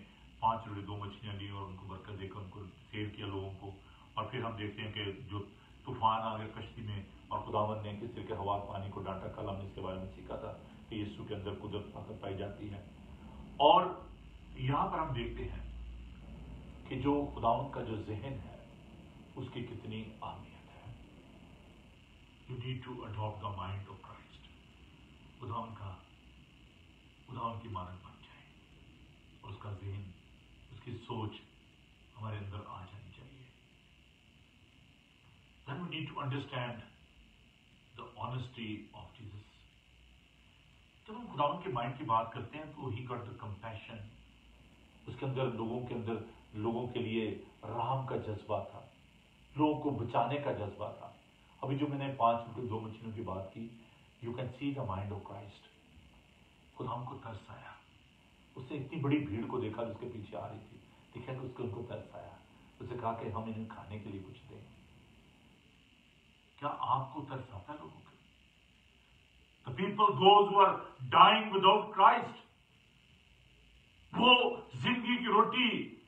पाँच रोटी दो मछलियाँ ली और उनको बरकत देकर उनको सेव किया लोगों को। और फिर हम देखते हैं कि जो तूफ़ान आ गया कश्ती में और खुदावन ने किस के हवा पानी को डांटा, कल हमने इसके बारे में सीखा था कि यीशु के अंदर कुदरत ताकत पाई जाती है। और यहाँ पर हम देखते हैं कि जो खुदावन का जो जहन है, उसकी कितनी अहमियत you need to adopt the mind of Christ खुदावन का खुदावन की मानक बन जाए। और उसका जहन उसकी सोच हमारे अंदर आ जानी चाहिए। Then we need to understand the honesty of Jesus. जब हम खुदा के माइंड की बात करते हैं तो ही गॉट द कंपैशन उसके अंदर, लोगों के अंदर, लोगों के लिए राम का जज्बा था। लोगों को बचाने का जज्बा था। अभी जो मैंने पाँच रुपये दो मछलियों की बात की you can see the mind of Christ खुदा हमको तरस आया। उसने इतनी बड़ी भीड़ को देखा जिसके पीछे आ रही थी। देखा कि उसको उनको तरस आया। उसने कहा कि हम इन्हें खाने के लिए कुछ दें। क्या आपको तरस आता है लोगों के? People, those who are dying without Christ, वो ज़िंदगी की रोटी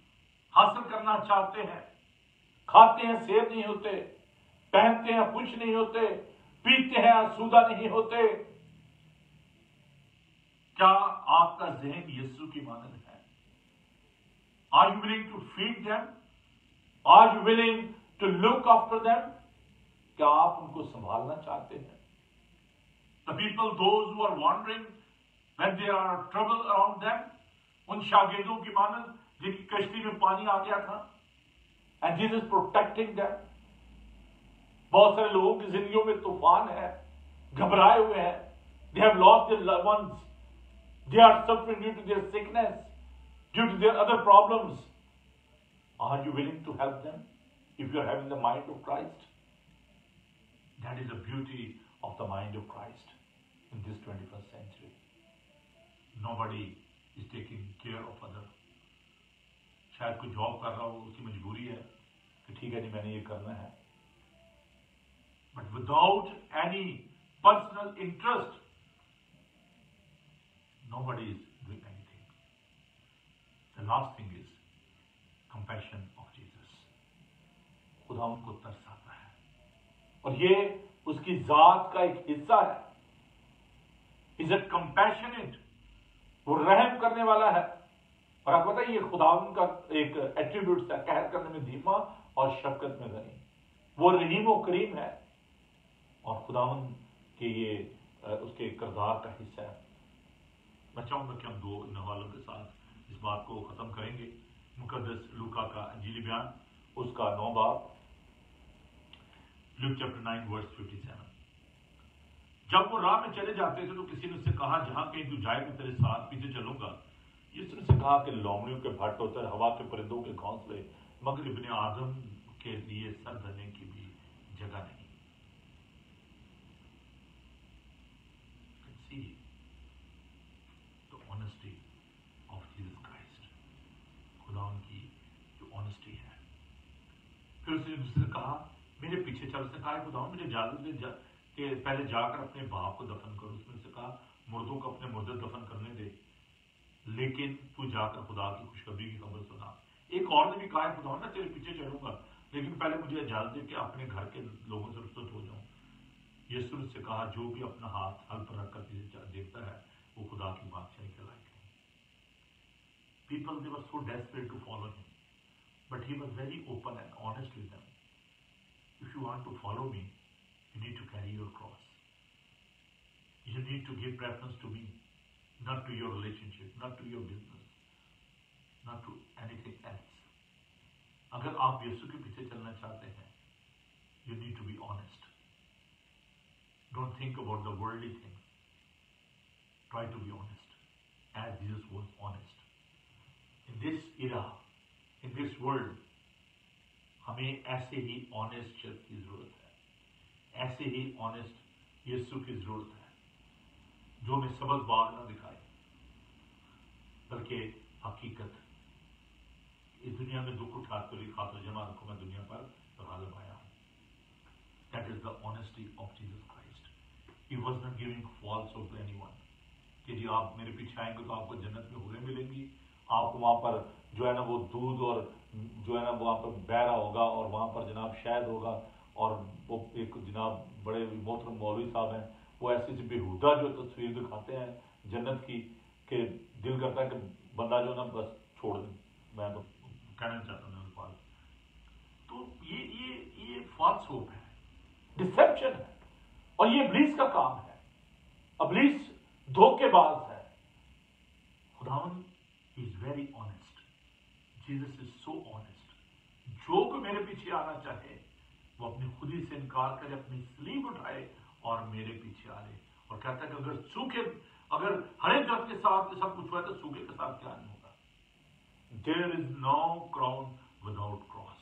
हासिल करना चाहते हैं। खाते हैं सेब नहीं होते। पहनते हैं, खुश नहीं होते, पीते हैं, आसूदा नहीं होते। क्या आपका जहन यीशु की मानद है? Are you willing to feed them are you willing to look after them क्या आप उनको संभालना चाहते हैं? The people those are wandering when there are trouble around them, उन शागिर्दों की मानद, जिनकी कश्ती में पानी आ गया था एंड जीसस प्रोटेक्टिंग दैम बहुत सारे लोगों की जिंदगियों में तूफ़ान है, घबराए हुए हैं। They have lost their love ones they are suffering due to their sickness due to their other problems are you willing to help them if you are having the mind of Christ that is the beauty of the mind of Christ in this 21st century. Nobody is taking care of other. शायद कोई जॉब कर रहा हो, उसकी मजबूरी है कि ठीक है जी, मैंने ये करना है। Without any personal interest nobody is doing anything the last thing is compassion of Jesus खुदा उनको तरस आता है। और ये उसकी जात का एक हिस्सा है। इज़ ए कंपैशनेट वो रहम करने वाला है। और है ये खुदावन का एक एट्रीब्यूट है, कहर करने में धीमा और शफकत में गनी वो रहीम करीम है। और खुदावन के ये उसके किरदार का हिस्सा है। मैं चाहूँगा कि हम दो नवालों के साथ इस बात को खत्म करेंगे। मुकदस लुका का अंजीली बयान, उसका नौ बाप Luke chapter nine, verse fifty seven जब वो राह में चले जाते थे तो किसी ने उससे कहा, जहाँ कहीं तू जाए, मैं तेरे साथ पीछे चलूँगा। यीशु ने कहा कि लोमड़ियों के भट्ट होते, हवा के परिंदों के घोंसले, मगर इबन आज़म के लिए सर धरने की भी जगह नहीं see the honesty of Jesus Christ. खुदा उनकी जो ऑनेस्टी है फिर उसने उसने कहा मेरे पीछे चल उसने कहा खुदा मुझे इजाज़त दे जा, कि पहले जाकर अपने बाप को दफन करो। उसने उससे कहा मुर्दों को अपने मुर्दे दफन करने दे। लेकिन तू जाकर खुदा की खुशखबरी की खबर सुना। एक और ने भी कहा खुदा ना तेरे पीछे चलूँगा लेकिन पहले मुझे इजाज़त दे कि अपने घर के लोगों से रुखसत हो जाऊँ। यीशु ने उससे कहा जो भी अपना हाथ हल पर रखकर पीछे देखता है वो खुदा की बादशाही के लायक है। People they were so desperate to follow him But he was very open and honest with them if you want to follow me you need to carry your cross. You need to give preference to me, not to your relationship, not to your business, not to anything else. अगर आप यीशु के पीछे चलना चाहते हैं you need to be honest. Don't think about the worldly things. Try to be honest, as Jesus was honest. In this era, in this world, हमें ऐसे ही ऑनेस्ट चर्च की ज़रूरत है। ऐसे ही ऑनेस्ट यीशु की ज़रूरत है जो हमें सबक बाग ना दिखाए बल्कि हकीकत। इस दुनिया में दुख उठा के लिए खातर जमा रखो मैं दुनिया पर गालब आया हूँ। That is the honesty of Jesus Christ he was not giving false of anyone कि जी आप मेरे पीछे आएँगे तो आपको जन्नत में हुए मिलेंगी। आपको वहाँ पर जो है ना वो दूध और जो है ना वहाँ पर बहरा होगा और वहाँ पर जनाब शहद होगा और वो एक जनाब बड़े मोहतरम मौलवी साहब हैं, वो ऐसी सी बेहुदा जो तस्वीर दिखाते हैं जन्नत की कि दिल करता है कि बंदा जो ना बस छोड़ दे। मैं तो कहना चाहता हूँ अल्फाज तो ये ये ये फॉल्स होप है, डिसेप्शन है और ये अबलीस का काम है। अबलीस धोखेबाज है। खुदावन is very honest Jesus is so honest जो कोई मेरे पीछे आना चाहे, वो अपनी खुदी से इनकार करे, अपनी स्लीव उठाए और मेरे पीछे आ ले। और कहता है कि अगर सूखे, अगर हरे दर्द के साथ सब कुछ हुआ तो सूखे के साथ क्या नहीं होगा? There is no crown without cross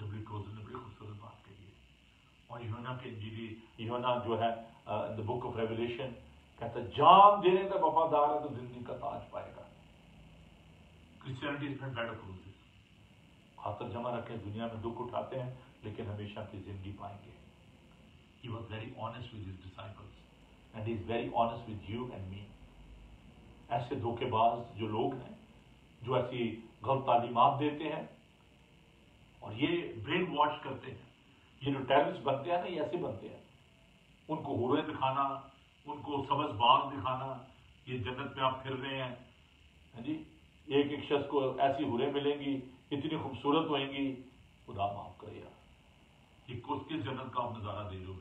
W Tozer ने बड़ी खूबसूरत बात कही है। और योना के इंजीली योना जो है द बुक ऑफ़ रेवलेशन कहता है, जान देने तक वफादार है तो ज़िंदगी का ताज पाएगा। क्रिश्चियनिटी इज़ ऑफ़ रोजेस हाथ जमा रखें दुनिया में दुख उठाते हैं लेकिन हमेशा की ज़िंदगी पाएँगे। He was very honest with his disciples. And he is very honest with you and me. ऐसे धोखेबाज जो लोग हैं जो ऐसी गलत तालीमत देते हैं और ये ब्रेन वॉश करते हैं ये जो टेररिस्ट बनते हैं ना ये ऐसे बनते हैं। उनको हुरे दिखाना उनको सबज बाग दिखाना ये जन्नत में आप फिर रहे हैं। है जी? एक एक शख्स को ऐसी हुरे मिलेंगी इतनी खूबसूरत होएँगी। खुदा माफ़ करे यार। ये किस जन्नत का आप नज़ारा दे हो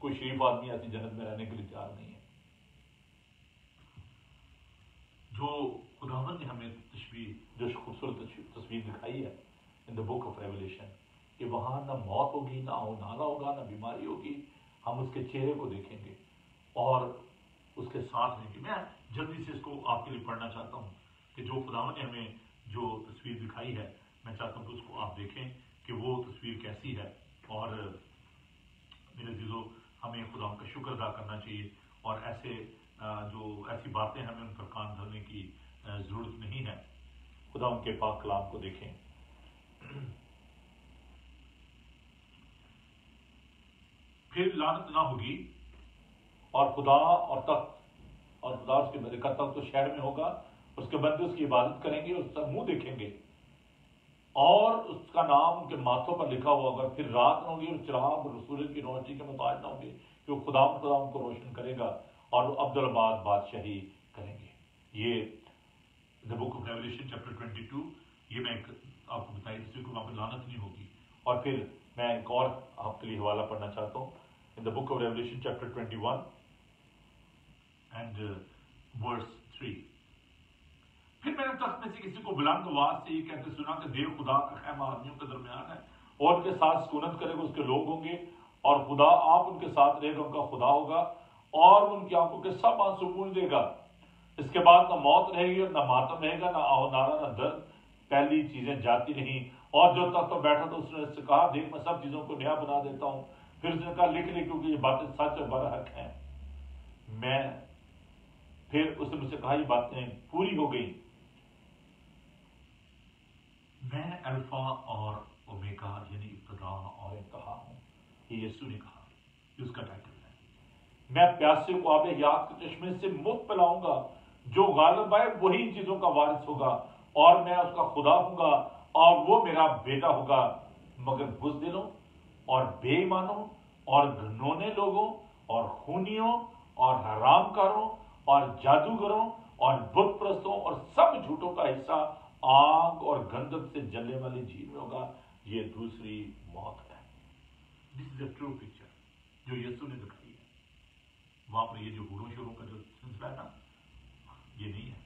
कोई शरीफ आदमी ऐसी जन्नत में रहने के लिए तैयार नहीं है। जो खुदावन ने हमें तस्वीर जो खूबसूरत तस्वीर दिखाई है in the book of revelation कि वहाँ ना मौत होगी ना हो नाला होगा ना बीमारी होगी हम उसके चेहरे को देखेंगे। और उसके साथ रहेंगे मैं जल्दी से इसको आपके लिए पढ़ना चाहता हूँ। कि जो खुदावन ने हमें जो तस्वीर दिखाई है, मैं चाहता हूँ कि उसको आप देखें कि वो तस्वीर कैसी है। और, मेरे चीज़ों हमें खुदा का शुक्र अदा करना चाहिए। और ऐसे जो ऐसी बातें हमें उन पर कान धरने की ज़रूरत नहीं है। खुदा उनके पाक कलाम को देखें। फिर लानत ना होगी, और खुदा और तख्त, और खुदा उसके का तख्त तो शहर में होगा उसके बंदे उसकी इबादत करेंगे, उसका मुँह देखेंगे। और उसका नाम उनके माथों पर लिखा हुआ होगा, फिर रात होगी और चिराग और सूरज की रोशनी के मुताज ना होंगे कि वो खुदा खुदा उनको रोशन करेगा और वो अब्दुलबाद बादशाही करेंगे। ये the book of revelation chapter 22 ये मैं आपको बताई जिससे को वहाँ पर लानत नहीं होगी। और फिर मैं एक और आपके लिए हवाला पढ़ना चाहता हूँ। In the book of revelation chapter 21 and verse 3 फिर मैंने तख्त में से किसी को बुलंद आवाज़ से ये कहते, सुना कि देव खुदा का खैमा आदमियों के दरमियान है। और उनके साथ सुकूनत करेगा, उसके लोग होंगे। और खुदा आप उनके साथ रहेगा, उनका खुदा होगा। और उनकी आँखों के सब आँसू पूछ देगा। इसके बाद ना मौत रहेगी और ना मातम रहेगा, ना नारा ना दर्द। पहली चीज़ें जाती नहीं और जो तक तो बैठा था, उसने इससे कहा, देख, मैं सब चीज़ों को नया बना देता हूँ। फिर उसने कहा, लिख लिख, क्योंकि ये बातें सच और बड़ा हक है। मैं फिर उसने मुझसे कहा, ये बातें पूरी हो गई। मैं अल्फ़ा और ओमेगा, यानी इब्तदा और इंतहा हूँ। ये यीशु ने कहा उसका टाइटल है। मैं प्यासे को आबे याद के चश्मे से मुफ़्त पिलाऊँगा जो गालब आए, वही चीज़ों का वारिस होगा, और मैं उसका खुदा हूँगा और वो मेरा बेटा होगा। मगर बुजदिलों और बेईमानों और घनोने लोगों और खूनियों और हरामकारों और जादूगरों और बुत और सब झूठों का हिस्सा आग और गंधक से जलने वाली झील में होगा ये दूसरी मौत है। This is a true picture जो यीशु ने दिखाई है। वहाँ पर ये जो गुरु शुरू का जो सिलसिला है ना, ये नहीं है।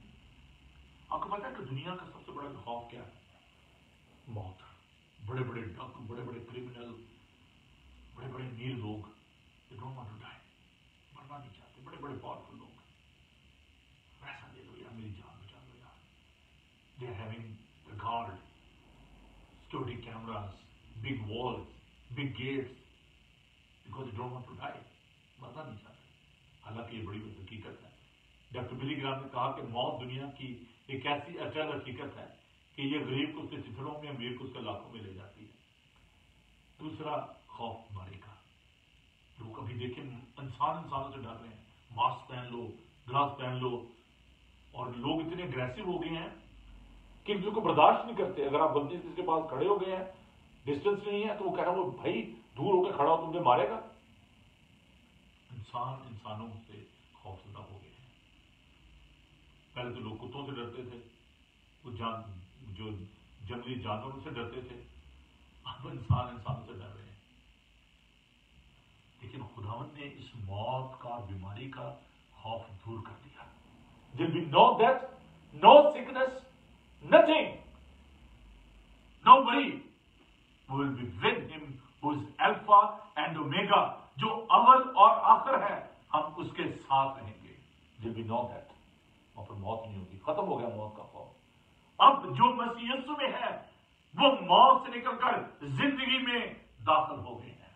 आपको पता है कि दुनिया का सबसे बड़ा खौफ क्या है? मौत। बड़े बड़े डक बड़े बड़े क्रिमिनल बड़े बड़े नीर लोग मरना नहीं चाहते बड़े बड़े पावरफुल लोग वैसा दे दो यार मेरी जान They're having a guard, security cameras, big walls, big gates, because they don't want to die. मरना नहीं चाहते हालाँकि ये बड़ी हकीकत है डॉक्टर बिली ग्राम ने कहा कि मौत दुनिया की एक ऐसी अचल हकीकत है कि ये गरीब को उसके चित्रों में अमीर को उसके लाखों में ले जाती है दूसरा खौफ बीमारी का लोग कभी देखे इंसान इंसानों से डर रहे हैं मास्क पहन लो ग्लास पहन लो और लोग इतने अग्रेसिव हो गए हैं कि एक को बर्दाश्त नहीं करते। अगर आप से इसके पास खड़े हो गए हैं डिस्टेंस नहीं है तो वो कह रहा वो भाई, दूर होकर खड़ा हो तुमसे मारेगा? इंसान इंसानों से खौफजदा हो गए हैं। पहले तो लोग कुत्तों से डरते थे। वो जान, जो जंगली जानवरों से डरते थे। अब इंसान इंसानों से डर रहे हैं। लेकिन खुदावन ने इस मौत का बीमारी का खौफ दूर कर दिया। No death no sickness Nothing. Nobody will be with him who is Alpha and Omega. जो अवल और आखिर है। हम उसके साथ रहेंगे। दिल बी नो दैट वहाँ पर मौत नहीं होगी। खत्म हो गया मौत का खौफ अब जो मसीह यीशु में है, वो मौत से निकलकर ज़िंदगी में दाखिल हो गए हैं।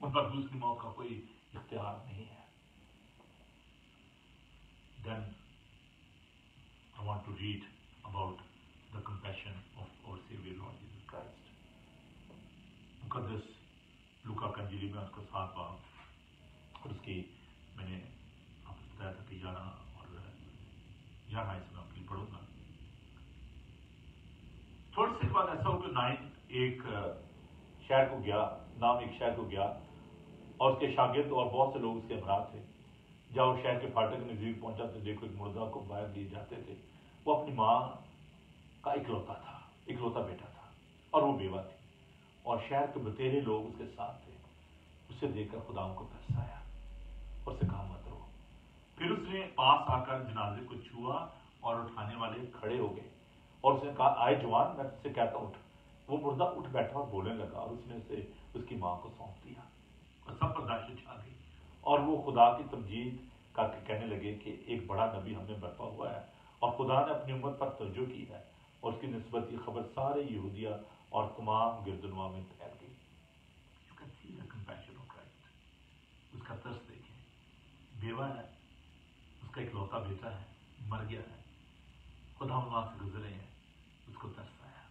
उन पर दूसरी मौत का कोई इख्तियार नहीं है। Then I want to read about the compassion of our saviour Lord Jesus Christ मुकद्दस लुका कंजिली में उसका सात बाब और उसकी मैंने आपको बताया था कि ग्यारह और ग्यारह इसमें अपनी पढ़ूँगा थोड़ी सी बाद ऐसा हो कि नाइन एक शहर को गया, नाम एक शहर को गया, और उसके शागिर्द और बहुत से लोग उसके अमराज थे। जब वो शहर के फाटक नज़दीक पहुँचा तो देखो एक मुर्दा को बाहर लिए जाते थे। वो अपनी माँ का इकलौता था, इकलौता बेटा था, और वो बेवा थी। और शहर के बतेरे लोग उसके साथ थे। उसे देखकर खुदा को तरस आया और उसे कहा, मत रो। फिर उसने पास आकर जनाजे को छुआ और उठाने वाले खड़े हो गए। और उसने कहा, आए जवान, मैं तुझसे कहता उठ। वो मुर्दा उठ बैठा और बोलने लगा और उसने उसे, उसकी माँ को सौंप दिया। और सब पर दाशत छा गई। और वो खुदा की तमजीद करके कहने लगे कि एक बड़ा नबी हमने बरपा हुआ है। और खुदा ने अपनी उम्मत पर तवज्जो की है और उसकी नस्बत की खबर सारे यहूदिया और तमाम गिरदनुमा में फैल गई। उसका तरस देखें। बेवा है। उसका इकलौता बेटा है। मर गया है। खुदा वहाँ से गुजरे हैं। उसको तरस आया।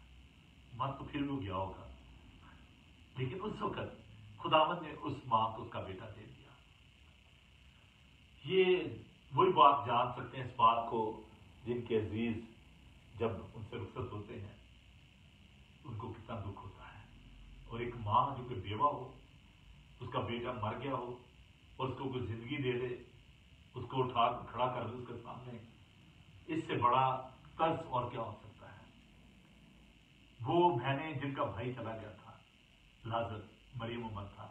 मर तो फिर भी गया होगा। लेकिन उस वक्त खुदावन ने उस माँ को उसका बेटा दे दिया। ये वही बात जान सकते हैं इस बात को जिनके अज़ीज़ जब उनसे रुखसत होते हैं, उनको कितना दुख होता है। और एक माँ जो कोई बेवा हो, उसका बेटा मर गया हो, और उसको कोई ज़िंदगी दे दे, उसको उठा, खड़ा कर दे उसके सामने, इससे बड़ा कर्ज और क्या हो सकता है? वो बहने जिनका भाई चला गया था, लाजर, मरियम उमर था।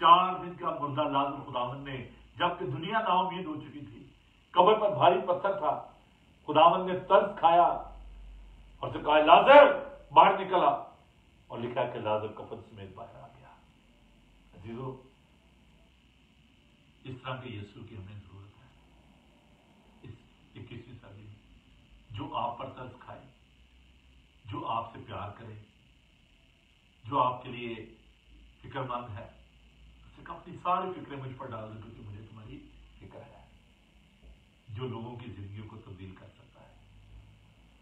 चार दिन का मुर्दा लाजर खुदावन ने जबकि दुनिया नाउमीद हो चुकी थी, कबर पर भारी पत्थर था खुदावन ने तर्ज खाया और तो कहा, लाजर, बाहर निकला। और लिखा कि लाजर कफन समेत बाहर आ गया। अजीजो, इस तरह के यीशु की हमें ज़रूरत है। इस इक्कीसवीं सदी में, जो आप पर तर्ज खाए, जो आपसे प्यार करे, जो आपके लिए फिक्रमंद है अपनी सारी फिक्रें मुझ पर डाल दे, क्योंकि मुझे तुम्हारी फ़िक्र है। जो लोगों की ज़िंदगी को तब्दील कर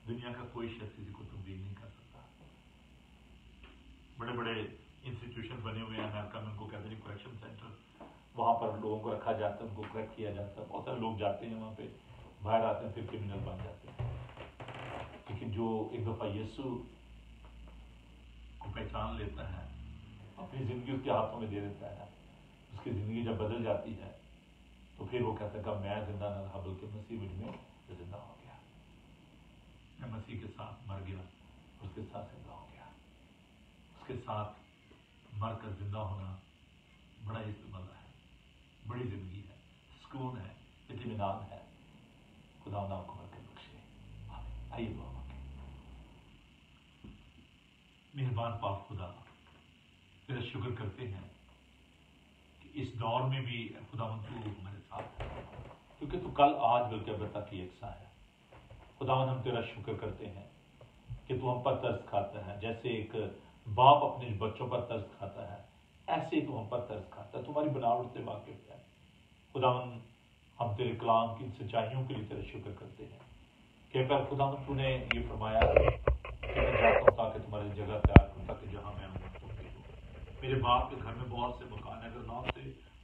दुनिया का कोई शख्स किसी को तब्दील नहीं कर सकता। बड़े बड़े इंस्टीट्यूशन बने हुए हैं अमेरिका में, उनको कहते हैं करेक्शन सेंटर वहाँ पर लोगों को रखा जाता है, उनको करेक्ट किया जाता है। बहुत सारे लोग जाते हैं वहाँ पे, बाहर आते हैं, फिर क्रिमिनल बन जाते हैं। लेकिन जो एक दफ़ा यीशु को पहचान लेता है, अपनी ज़िंदगी उसके हाथों में दे देता है। उसकी ज़िंदगी जब बदल जाती है तो फिर वो कहता है मैं ज़िंदा ना रहा बल्कि मुझमें ज़िंदा हो गया मैं मसीह के साथ मर गया, उसके साथ ज़िंदा हो गया। उसके साथ मर कर ज़िंदा होना बड़ा ही मज़ा है, बड़ी ज़िंदगी है, सुकून है इतमान है। खुदा नाम को बख्शे। आइए दुआ मेहरबान पाप खुदा तेरा शुक्र करते हैं कि इस दौर में भी खुदा तू हमारे साथ क्योंकि तू कल, आज बल्कि अब तक ही एकसा है। खुदावन हम तेरा शुक्र करते हैं कि तू हम पर तरस खाता है, जैसे एक बाप अपने बच्चों पर तरस खाता है, ऐसे ही तू हम पर तरस खाता है। तुम्हारी बनावट से वाकिफ है। खुदावन हम तेरे कलाम की सच्चाइयों के लिए तेरा शुक्र करते हैं। कि अगर खुदावन तूने ये फरमाया कि मैं चाहता हूँ ताकि तुम्हारी जगह तैयार करूँ, ताकि जहाँ मैं हूँ। मेरे बाप के घर में बहुत से मकान है, अगर नाम से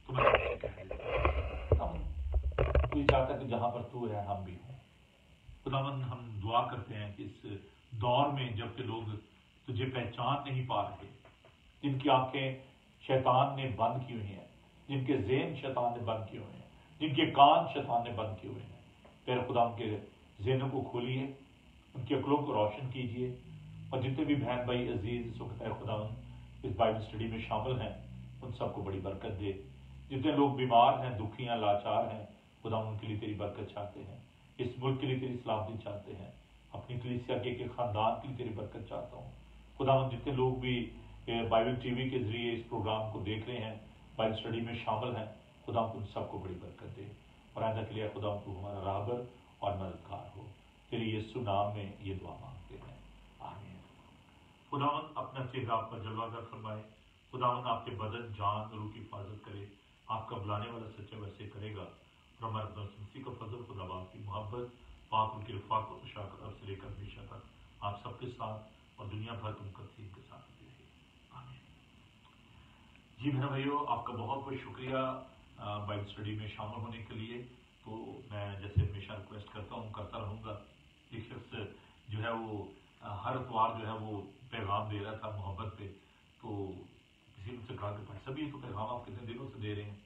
तुम्हें आपसे कह देता तू चाहता कि जहाँ पर तू है, हम भी खुदावन हम दुआ करते हैं कि इस दौर में जब के लोग तुझे पहचान नहीं पा रहे, जिनकी आँखें शैतान ने बंद की हुई हैं, जिनके जेन शैतान ने बंद किए हुए हैं, जिनके कान शैतान ने बंद किए हुए हैं, फिर खुदा उनके जेनों को खोलिए, उनकी अकलों को रोशन कीजिए, और जितने भी बहन भाई, अज़ीज़ इस वक्त खुदा इस बाइबल स्टडी में शामिल हैं, उन सबको बड़ी बरकत दे। जितने लोग बीमार हैं, दुखी हैं, लाचार हैं, खुदा उनके लिए तेरी बरकत चाहते हैं। इस मुल्क के लिए तेरी सलामती चाहते हैं। अपनी कलिसिया के, के खानदान के लिए तेरी बरकत चाहता हूँ। खुदा जितने लोग भी बाइबल टीवी के ज़रिए इस प्रोग्राम को देख रहे हैं बाइबल स्टडी में शामिल हैं खुदा उन सबको बड़ी बरकत दे। और आइंदा के लिए खुदा तू हमारा राहबर और मददगार हो। तेरे यीशु नाम में ये दुआ मांगते हैं। आमीन। खुदावन अपना चेहरा आप पर जलवागर फरमाए। खुदावन आपके बदन जान रूह की हिफाजत करे। आपका बुलाने वाला सच्चा वैसे करेगा। अपना मसीह का फजल खुदाबाद की मोहब्बत पाक उनकी रफाक और खुशाक अब से लेकर हमेशा तक आप सबके साथ और दुनिया भर तुम कसीम के साथ जी मेरा भाइयों आपका बहुत बहुत शुक्रिया बाइबल स्टडी में शामिल होने के लिए तो मैं जैसे हमेशा रिक्वेस्ट करता हूँ करता रहूँगा एक शख्स जो है वो हर अतवार जो है वो पैगाम दे रहा था मोहब्बत पे तो किसी मुझसे कहा कि भाई सभी तो पैगाम आप कितने दिनों से दे रहे हैं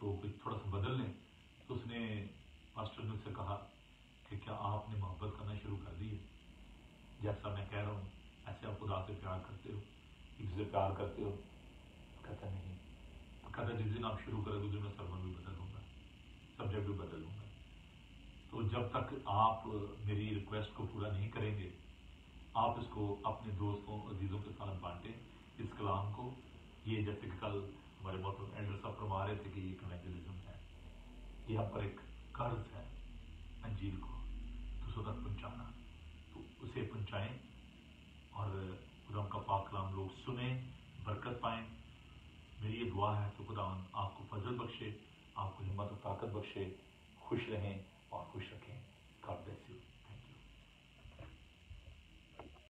तो कुछ थोड़ा सा बदल लें तो उसने मास्टर ने उससे कहा कि क्या आपने मोहब्बत करना शुरू कर दी है जैसा मैं कह रहा हूँ, ऐसे आप खुदा से प्यार करते हो, किसी से प्यार करते हो? कहता नहीं। तो कहता जिस दिन आप शुरू करोगे, उस दिन मैं सरवन भी बदल दूँगा सब्जेक्ट भी बदल दूँगा तो जब तक आप मेरी रिक्वेस्ट को पूरा नहीं करेंगे, आप इसको अपने दोस्तों, अजीजों के साथ बांटें। इस कलाम को, ये जैसे कि कल हमारे बहुत एल्डर साहब फरमा रहे थे कि ये इवेंजलिज्म है ये हम पर एक कर्ज है अंजीर को दूसरों तक पहुँचाना। तो उसे पहुँचाएँ और खुदा का पाक कलाम लोग सुने, बरकत पाएँ। मेरी ये दुआ है तो खुदा आपको फजल बख्शे, आपको हिम्मत और ताकत बख्शे, खुश रहें और खुश रखें। God bless